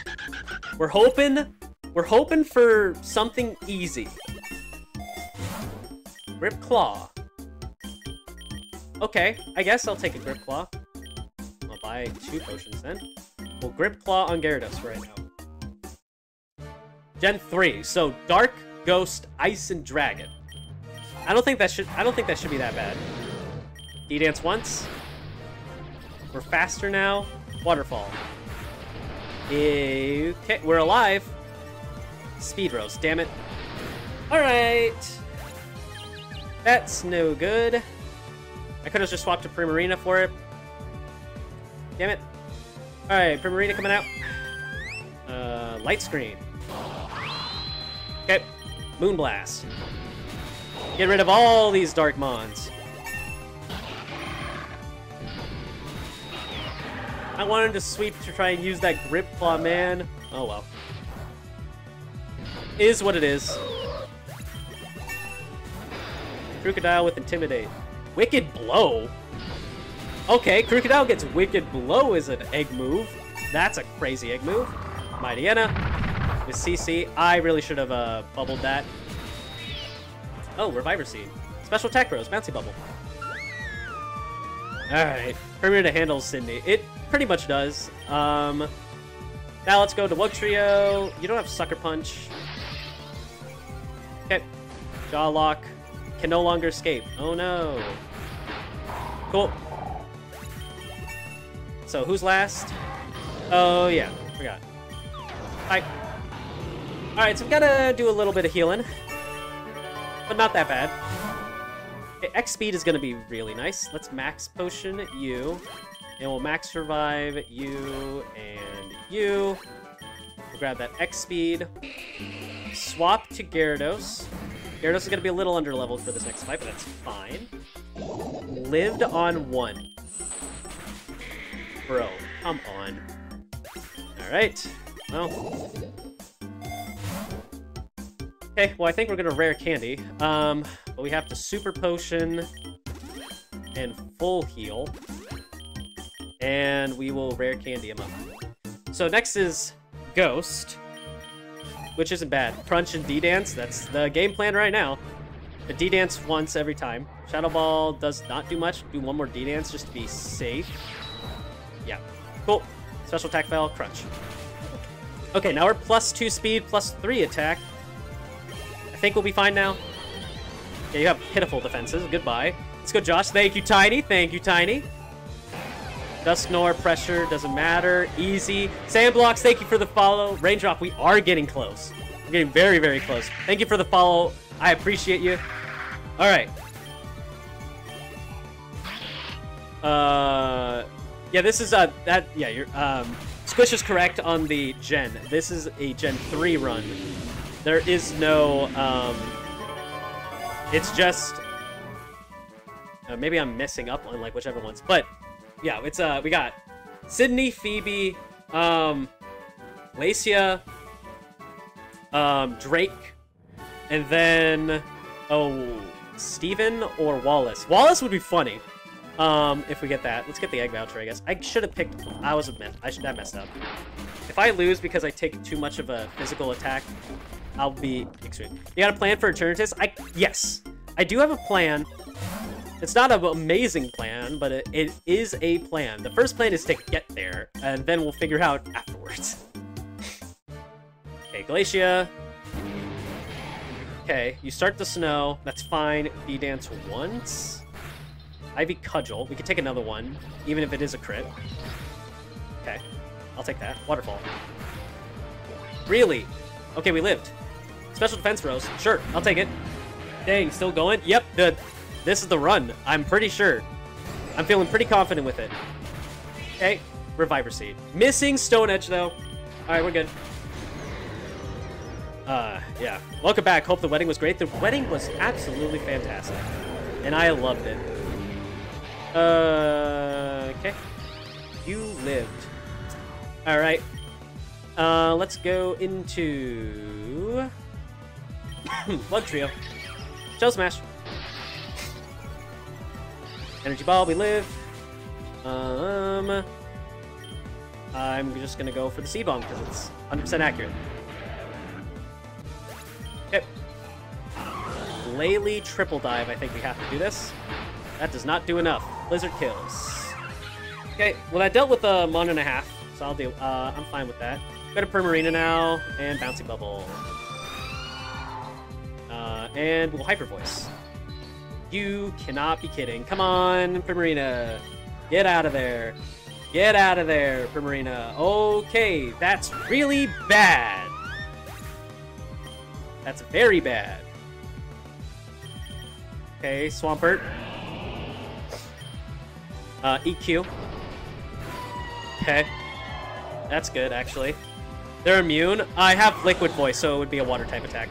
We're hoping, we're hoping for something easy. Grip Claw. Okay, I guess I'll take a Grip Claw. I'll buy two potions then. We'll Grip Claw on Gyarados right now. Gen 3, so Dark, Ghost, Ice, and Dragon. I don't think that should I don't think that should be that bad. D-Dance once. We're faster now. Waterfall. Okay, we're alive. Speed Rose, damn it. Alright. That's no good. I could have just swapped to Primarina for it. Damn it. Alright, Primarina coming out. Uh, light screen. Okay, Moonblast. Get rid of all these Dark Mons. I wanted to sweep to try and use that Grip Claw, man. Oh well. Is what it is. Krookodile with Intimidate. Wicked Blow? Okay, Krookodile gets Wicked Blow as an egg move. That's a crazy egg move. Mightyena with CC. I really should have uh, bubbled that. Oh, Reviver Seed. Special attack Rose, Bouncy Bubble. Alright, Premier to handle Sydney. It pretty much does. Um, now let's go to Wugtrio. You don't have Sucker Punch. Okay. Jaw Lock. Can no longer escape. Oh no. Cool. So who's last? Oh yeah, forgot. Hi. Alright, so we gotta do a little bit of healing. But not that bad. Okay, X speed is gonna be really nice. Let's max potion you. And we'll max survive you and you. We'll grab that X speed. Swap to Gyarados. Gyarados is going to be a little under leveled for this next fight, but that's fine. Lived on one. Bro, come on. Alright. Well. Okay, well I think we're gonna rare candy. Um, but we have to super potion and full heal and we will rare candy him up. So next is Ghost, which isn't bad. Crunch and D-Dance, that's the game plan right now. The D-Dance once every time. Shadow Ball does not do much. Do one more D-Dance just to be safe. Yeah, cool. Special attack fail, Crunch. Okay, now we're plus two speed, plus three attack. I think we'll be fine now. Yeah, you have pitiful defenses. Goodbye. Let's go, Josh. Thank you, Tiny. Thank you, Tiny. Dusknoir pressure, doesn't matter. Easy. Sandblocks, thank you for the follow. Raindrop, we are getting close. We're getting very, very close. Thank you for the follow. I appreciate you. All right. Uh, yeah, this is, uh, that, yeah, you're, um, Squish is correct on the Gen. This is a Gen 3 run. There is no, um, it's just, uh, maybe I'm messing up on, like, whichever ones, but yeah, it's uh we got Sydney, Phoebe, um, Glacia, um, Drake, and then oh Steven or Wallace. Wallace would be funny. Um, if we get that. Let's get the egg voucher, I guess. I should have picked I was I should have messed up. If I lose because I take too much of a physical attack, I'll be extreme. You got a plan for Eternatus? I yes. I do have a plan. It's not an amazing plan, but it, it is a plan. The first plan is to get there, and then we'll figure out afterwards. okay, Glacia. Okay, you start the snow. That's fine. D-Dance once. Ivy Cudgel. We could take another one, even if it is a crit. Okay, I'll take that. Waterfall. Really? Okay, we lived. Special Defense Rose. Sure, I'll take it. Dang, still going? Yep, the this is the run. I'm pretty sure. I'm feeling pretty confident with it. Okay, Reviver Seed. Missing Stone Edge, though. Alright, we're good. Uh, yeah. Welcome back. Hope the wedding was great. The wedding was absolutely fantastic. And I loved it. Uh, okay. You lived. Alright. Uh, let's go into... Blood Trio. Shell Smash. Energy Ball, we live. Um, I'm just gonna go for the Seed Bomb because it's 100% accurate. Okay. Glalie triple dive, I think we have to do this. That does not do enough. Blizzard kills. Okay, well I dealt with a mon and a half, so I'll deal. Uh, I'm fine with that. Go to Primarina now, and Bouncy Bubble. Uh, and we'll Hyper Voice. You cannot be kidding. Come on, Primarina. Get out of there. Get out of there, Primarina. Okay, that's really bad. That's very bad. Okay, Swampert. Uh, EQ. Okay. That's good, actually. They're immune. I have Liquid Voice, so it would be a water type attack.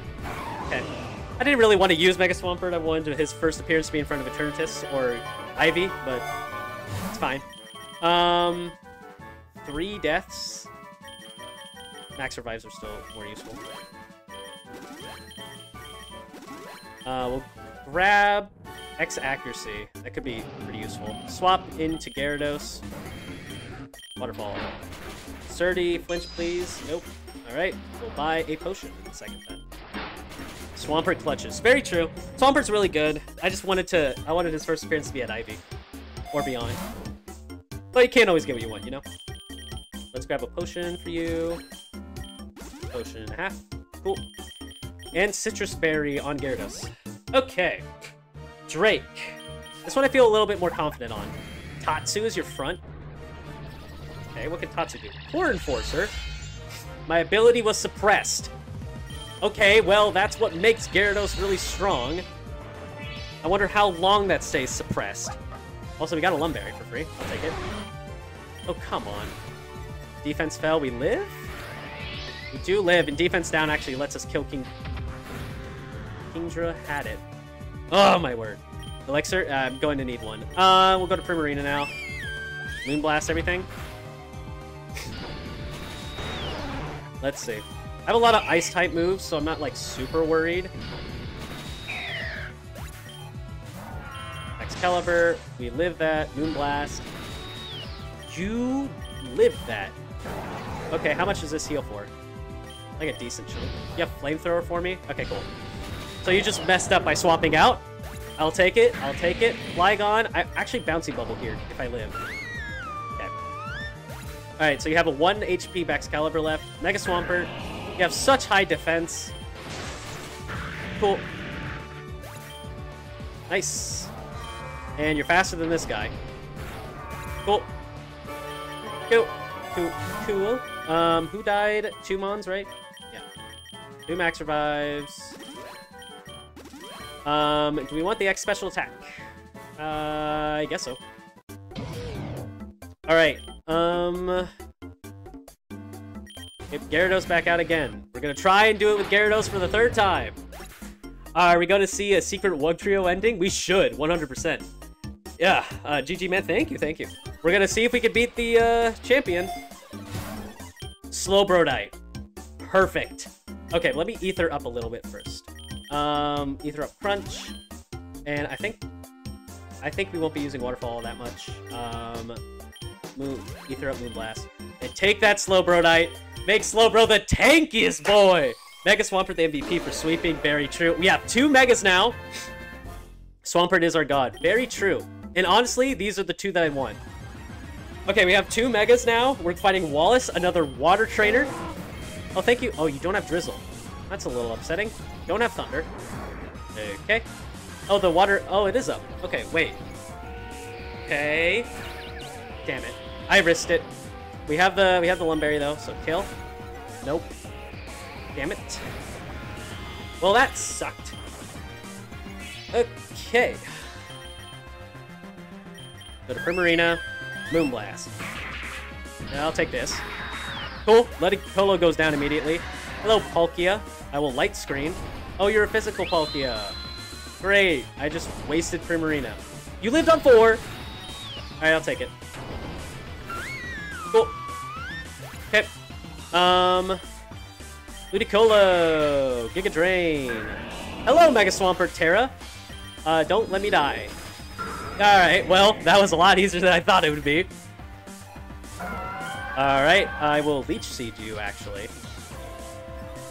I didn't really want to use Mega Swampert. I wanted his first appearance to be in front of Eternatus or Ivy, but it's fine. Um, three deaths. Max revives are still more useful. Uh, we'll grab X accuracy. That could be pretty useful. Swap into Gyarados. Waterfall. Surdy, flinch please. Nope. Alright, we'll buy a potion in a second then. Swampert clutches. Very true. Swampert's really good. I just wanted to I wanted his first appearance to be at Ivy. Or beyond. But you can't always get what you want, you know? Let's grab a potion for you. Potion and a half. Cool. And Sitrus Berry on Gyarados. Okay. Drake. This one I feel a little bit more confident on. Tatsu is your front. Okay, what can Tatsu do? Core Enforcer. My ability was suppressed. Okay, well, that's what makes Gyarados really strong. I wonder how long that stays suppressed. Also, we got a Lum Berry for free. I'll take it. Oh, come on. Defense fell, we live? We do live, and defense down actually lets us kill King... Kingdra had it. Oh, my word. Elixir? Uh, I'm going to need one. Uh, we'll go to Primarina now. Moonblast everything. Let's see. I have a lot of Ice-type moves, so I'm not, like, super worried. Excalibur, we live that. Moonblast. You live that. Okay, how much does this heal for? Like a decent chunk. You have Flamethrower for me? Okay, cool. So you just messed up by swapping out? I'll take it. I'll take it. Flygon. I actually Bouncy Bubble here if I live. Okay. Alright, so you have a 1 HP Excalibur left. Mega Swampert. You have such high defense. Cool. Nice. And you're faster than this guy. Cool. Cool. Cool. Cool. Um, who died? Two Mons, right? Yeah. Two max revives. Um, do we want the X special attack? Uh, I guess so. Alright, um... Get Gyarados back out again. We're gonna try and do it with Gyarados for the third time. Are we gonna see a secret Wugtrio ending? We should, 100%. Yeah, uh, GG man, thank you, thank you. We're gonna see if we can beat the, uh, champion. Slowbrodite. Perfect. Okay, let me ether up a little bit first. Um, ether up crunch. And I think, I think we won't be using waterfall that much. Um, ether up moonblast. And take that Slowbrodite. Make Slowbro the tankiest boy! Mega Swampert the MVP for sweeping, very true. We have two Megas now. Swampert is our god, very true. And honestly, these are the two that I want. Okay, we have two Megas now. We're fighting Wallace, another Water Trainer. Oh, thank you. Oh, you don't have Drizzle. That's a little upsetting. Don't have Thunder. Okay. Oh, the water... Oh, it is up. Okay, wait. Okay. Damn it. I risked it. We have the we have the Lum Berry though, so kill. Nope. Damn it. Well, that sucked. Okay. Go to Primarina. Moonblast. I'll take this. Cool. Polo goes down immediately. Hello, Palkia. I will light screen. Oh, you're a physical Palkia. Great. I just wasted Primarina. You lived on four. Alright, I'll take it. Okay. Um... Ludicolo! Giga Drain! Hello, Mega Swampert Terra! Uh, don't let me die. Alright, well, that was a lot easier than I thought it would be. Alright, I will Leech Seed you, actually.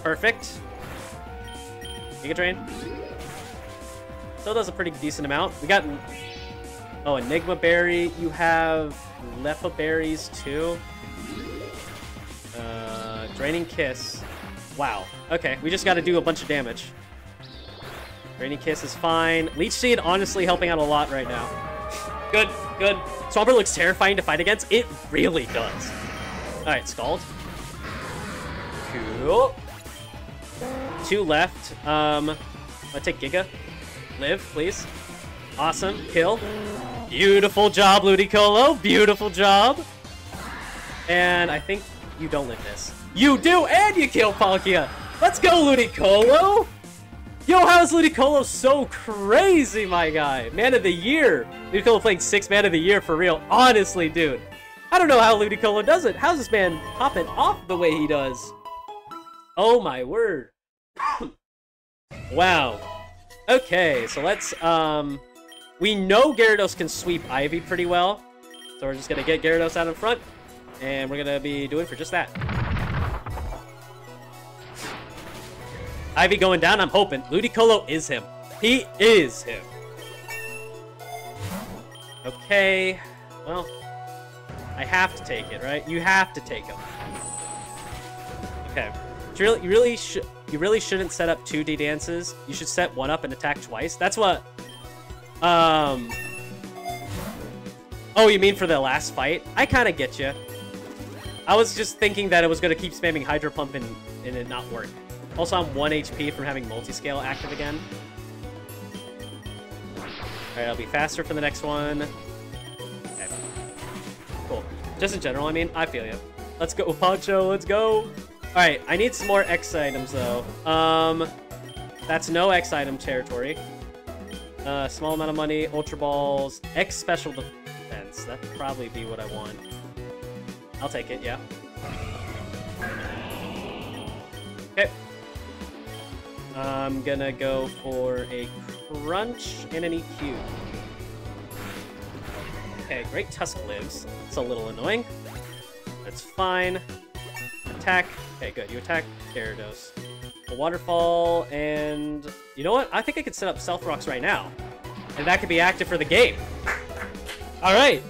Perfect. Giga Drain. Still does a pretty decent amount. We got... Oh, Enigma Berry. You have Leppa Berries, too. Uh, Draining Kiss. Wow. Okay, we just got to do a bunch of damage. Draining Kiss is fine. Leech Seed honestly helping out a lot right now. Good, good. Swampert looks terrifying to fight against. It really does. Alright, Scald. Cool. Two left. Um, i take Giga. Live, please. Awesome. Kill. Beautiful job, Ludicolo. Beautiful job. And I think you don't live this. You do, and you kill Palkia. Let's go, Ludicolo. Yo, how is Ludicolo so crazy, my guy? Man of the year. Ludicolo playing six man of the year for real. Honestly, dude. I don't know how Ludicolo does it. How's this man popping off the way he does? Oh my word. wow. Okay, so let's, um... We know Gyarados can sweep Ivy pretty well. So we're just gonna get Gyarados out in front. And we're gonna be doing for just that. Ivy going down, I'm hoping. Ludicolo is him. He is him. Okay. Well, I have to take it, right? You have to take him. Okay. You really, you really should. You really shouldn't set up two D dances. You should set one up and attack twice. That's what. Um. Oh, you mean for the last fight? I kind of get you. I was just thinking that it was going to keep spamming Hydro Pump and, and it not work. Also, I'm 1 HP from having Multiscale active again. Alright, I'll be faster for the next one. Okay. Cool. Just in general, I mean, I feel you. Let's go, Poncho, let's go! Alright, I need some more X items, though. Um, that's no X item territory. Uh, small amount of money, Ultra Balls, X Special Defense. That'd probably be what I want. I'll take it, yeah. Okay. I'm gonna go for a Crunch and an EQ. Okay, Great Tusk lives. It's a little annoying. That's fine. Attack. Okay, good. You attack Gyarados. A Waterfall, and... You know what? I think I could set up Stealth Rocks right now. And that could be active for the game. Alright.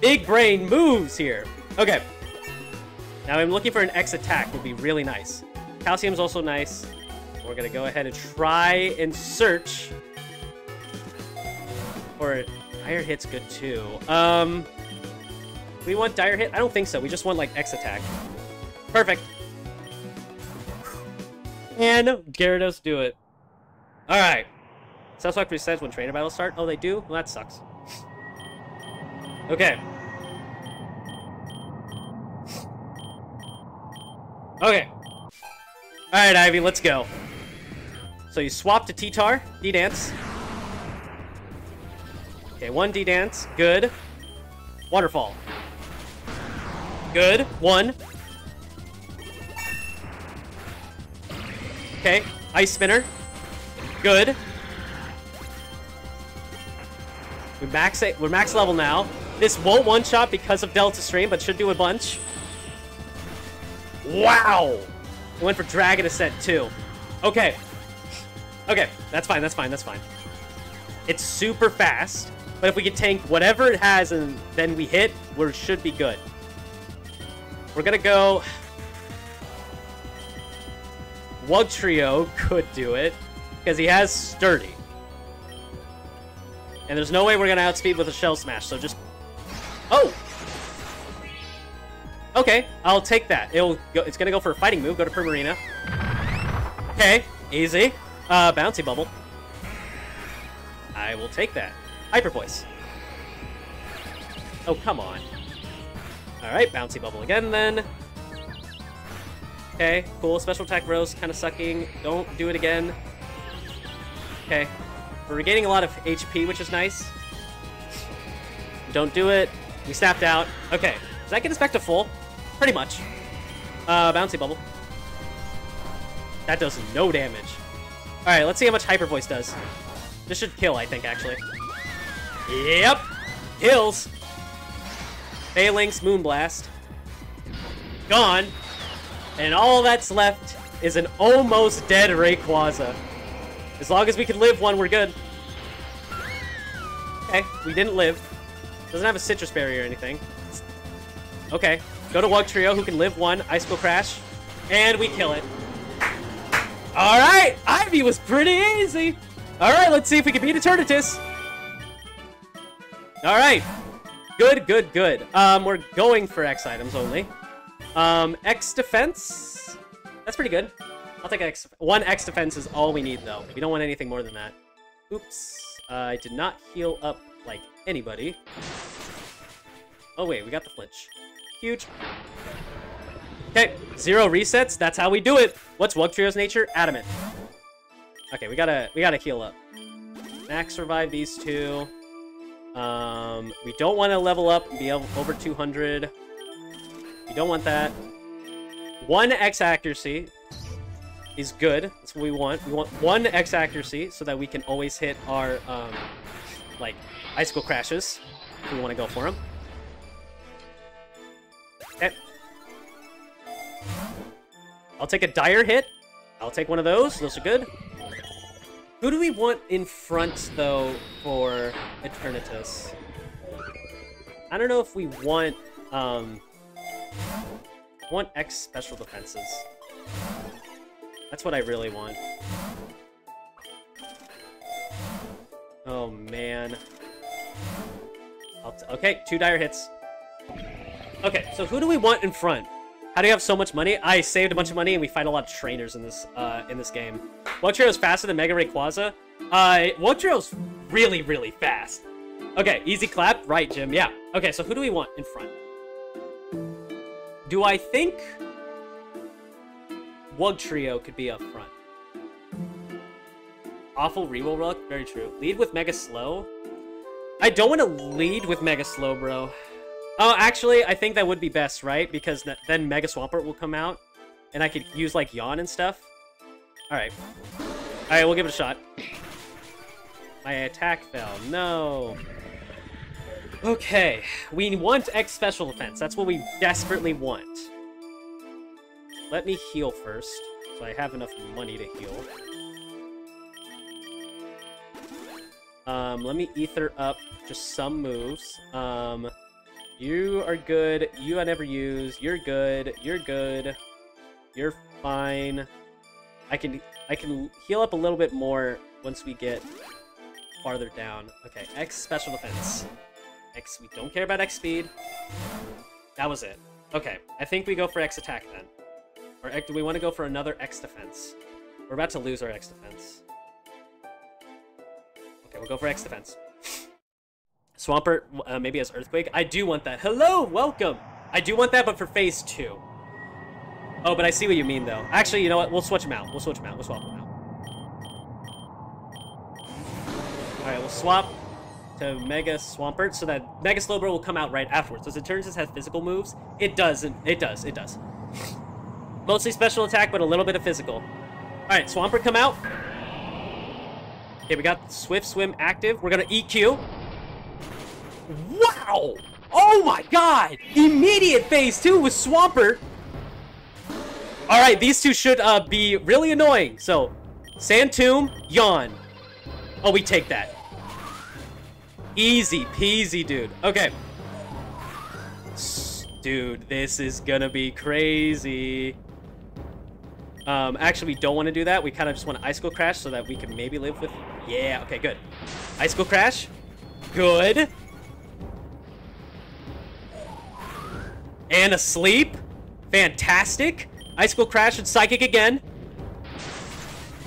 Big brain moves here. Okay. Now I'm looking for an X attack would be really nice. Calcium's also nice. We're gonna go ahead and try and search for Dire Hit's good too. Um, we want Dire Hit? I don't think so. We just want like X attack. Perfect. And Gyarados do it. Alright. Southswalk says when trainer battles start. Oh, they do? Well, that sucks. okay. Okay. Alright, Ivy, let's go. So you swap to T-Tar, D-Dance. Okay, one D-Dance, good. Waterfall. Good, one. Okay, Ice Spinner. Good. We max. We're max level now. This won't one-shot because of Delta Stream, but should do a bunch. Wow! Went for Dragon Ascent, too. Okay. Okay, that's fine, that's fine, that's fine. It's super fast, but if we can tank whatever it has and then we hit, we should be good. We're gonna go... Wugtrio could do it, because he has Sturdy. And there's no way we're gonna outspeed with a Shell Smash, so just... Oh! Okay, I'll take that. It'll go, it's gonna go for a fighting move. Go to Primarina. Okay, easy. Uh, bouncy bubble. I will take that. Hyper Voice. Oh, come on. Alright, bouncy bubble again then. Okay, cool. Special attack rose, kind of sucking. Don't do it again. Okay. We're regaining a lot of HP, which is nice. Don't do it. We snapped out. Okay. Does that get us back to full? Pretty much. Uh, bouncy bubble. That does no damage. Alright, let's see how much Hyper Voice does. This should kill, I think, actually. Yep! Kills! Phalanx Moonblast. Gone. And all that's left is an almost dead Rayquaza. As long as we can live one, we're good. Okay, we didn't live. Doesn't have a Sitrus berry or anything. Okay, go to Wugtrio, who can live one. Icicle Crash. And we kill it. Alright, Ivy was pretty easy. Alright, let's see if we can beat Eternatus. Alright. Good, good, good. Um, we're going for X items only. Um, X defense. That's pretty good. I'll take X. One X defense is all we need, though. We don't want anything more than that. Oops. Uh, I did not heal up like anybody. Oh, wait. We got the flinch. Huge. Okay. Zero resets. That's how we do it. What's Wugtrio's nature? Adamant. Okay, we gotta we gotta heal up. Max revive these two. Um, we don't want to level up and be over 200. We don't want that. One X accuracy is good. That's what we want. We want one X accuracy so that we can always hit our, um, like, icicle crashes if we want to go for them. I'll take a dire hit. I'll take one of those. Those are good. Who do we want in front, though, for Eternatus? I don't know if we want, um... want X special defenses. That's what I really want. Oh, man. okay, two dire hits. Okay, so who do we want in front? How do you have so much money? I saved a bunch of money and we fight a lot of trainers in this uh, in this game. is faster than Mega Rayquaza. Uh, is really, really fast. Okay, easy clap. Right, Jim. Yeah. Okay, so who do we want in front? Do I think Wugtrio could be up front? Awful reroll luck? Very true. Lead with Mega Slow? I don't want to lead with Mega Slow, bro. Oh, actually, I think that would be best, right? Because then Mega Swampert will come out, and I could use, like, Yawn and stuff. Alright. Alright, we'll give it a shot. My attack fell. No. Okay. We want X Special Defense. That's what we desperately want. Let me heal first, so I have enough money to heal. Um, let me ether up just some moves. Um... You are good. You I never use. You're good. You're good. You're fine. I can I can heal up a little bit more once we get farther down. Okay, X special defense. X, we don't care about X speed. That was it. Okay, I think we go for X attack then. Or do we want to go for another X defense? We're about to lose our X defense. Okay, we'll go for X defense. Swampert uh, maybe as Earthquake. I do want that. Hello, welcome. I do want that, but for phase two. Oh, but I see what you mean, though. Actually, you know what? We'll switch them out. We'll switch them out. We'll swap them out. Alright, we'll swap to Mega Swampert so that Mega Slowbro will come out right afterwards. Does this has physical moves? It doesn't. It does. It does. Mostly special attack, but a little bit of physical. Alright, Swampert come out. Okay, we got Swift Swim active. We're gonna EQ. Wow! Oh my god! Immediate phase 2 with Swampert! Alright, these two should uh, be really annoying. So, Sand Tomb, Yawn. Oh, we take that. Easy peasy, dude. Okay. Dude, this is gonna be crazy. Um, actually, we don't want to do that. We kind of just want to Icicle Crash so that we can maybe live with... Yeah, okay, good. Icicle Crash. Good. And asleep. Fantastic. Icicle Crash and Psychic again.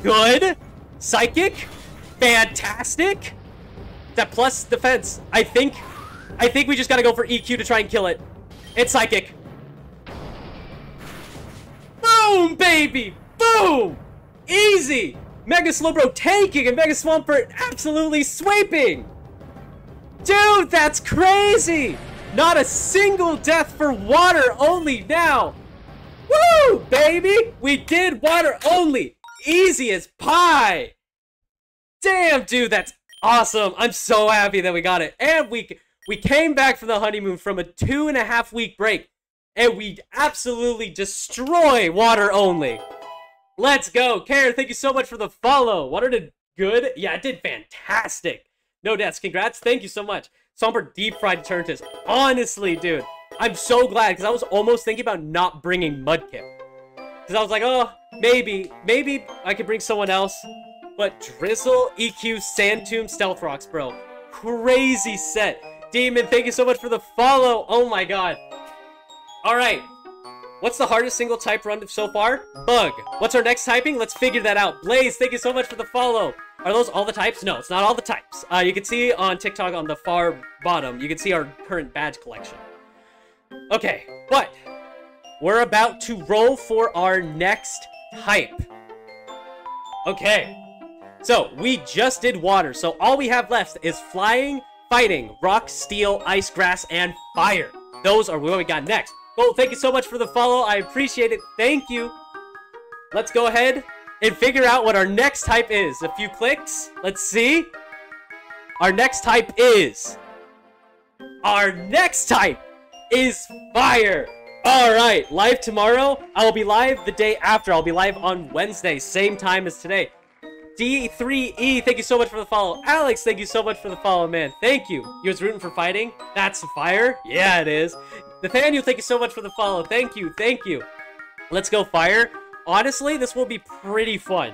Good. Psychic. Fantastic. That plus defense. I think... I think we just gotta go for EQ to try and kill it. It's Psychic. Boom, baby! Boom! Easy! Mega Slowbro taking and Mega Swampert absolutely sweeping! Dude, that's crazy! Not a single death for water only now. Woo, baby! We did water only. Easy as pie. Damn, dude, that's awesome. I'm so happy that we got it. And we we came back from the honeymoon from a two and a half week break. And we absolutely destroy water only. Let's go. Karen, thank you so much for the follow. Water did good. Yeah, it did fantastic. No deaths. Congrats. Thank you so much. Somber deep fried Eternatus. Honestly, dude. I'm so glad because I was almost thinking about not bringing Mudkip. Because I was like, oh, maybe, maybe I could bring someone else. But Drizzle, EQ, Sand Tomb, Stealth Rocks, bro. Crazy set. Demon, thank you so much for the follow. Oh my god. Alright. What's the hardest single type run so far? Bug. What's our next typing? Let's figure that out. Blaze, thank you so much for the follow. Are those all the types? No, it's not all the types. Uh, you can see on TikTok on the far bottom, you can see our current badge collection. Okay, but we're about to roll for our next type. Okay, so we just did water, so all we have left is flying, fighting, rock, steel, ice, grass, and fire. Those are what we got next. Oh, thank you so much for the follow. I appreciate it. Thank you. Let's go ahead and figure out what our next type is. A few clicks. Let's see. Our next type is... Our next type is fire. All right, live tomorrow. I will be live the day after. I'll be live on Wednesday, same time as today. D3E, thank you so much for the follow. Alex, thank you so much for the follow, man. Thank you. You was rooting for fighting? That's fire? Yeah, it is. Nathaniel, thank you so much for the follow. Thank you, thank you. Let's go fire. Honestly, this will be pretty fun.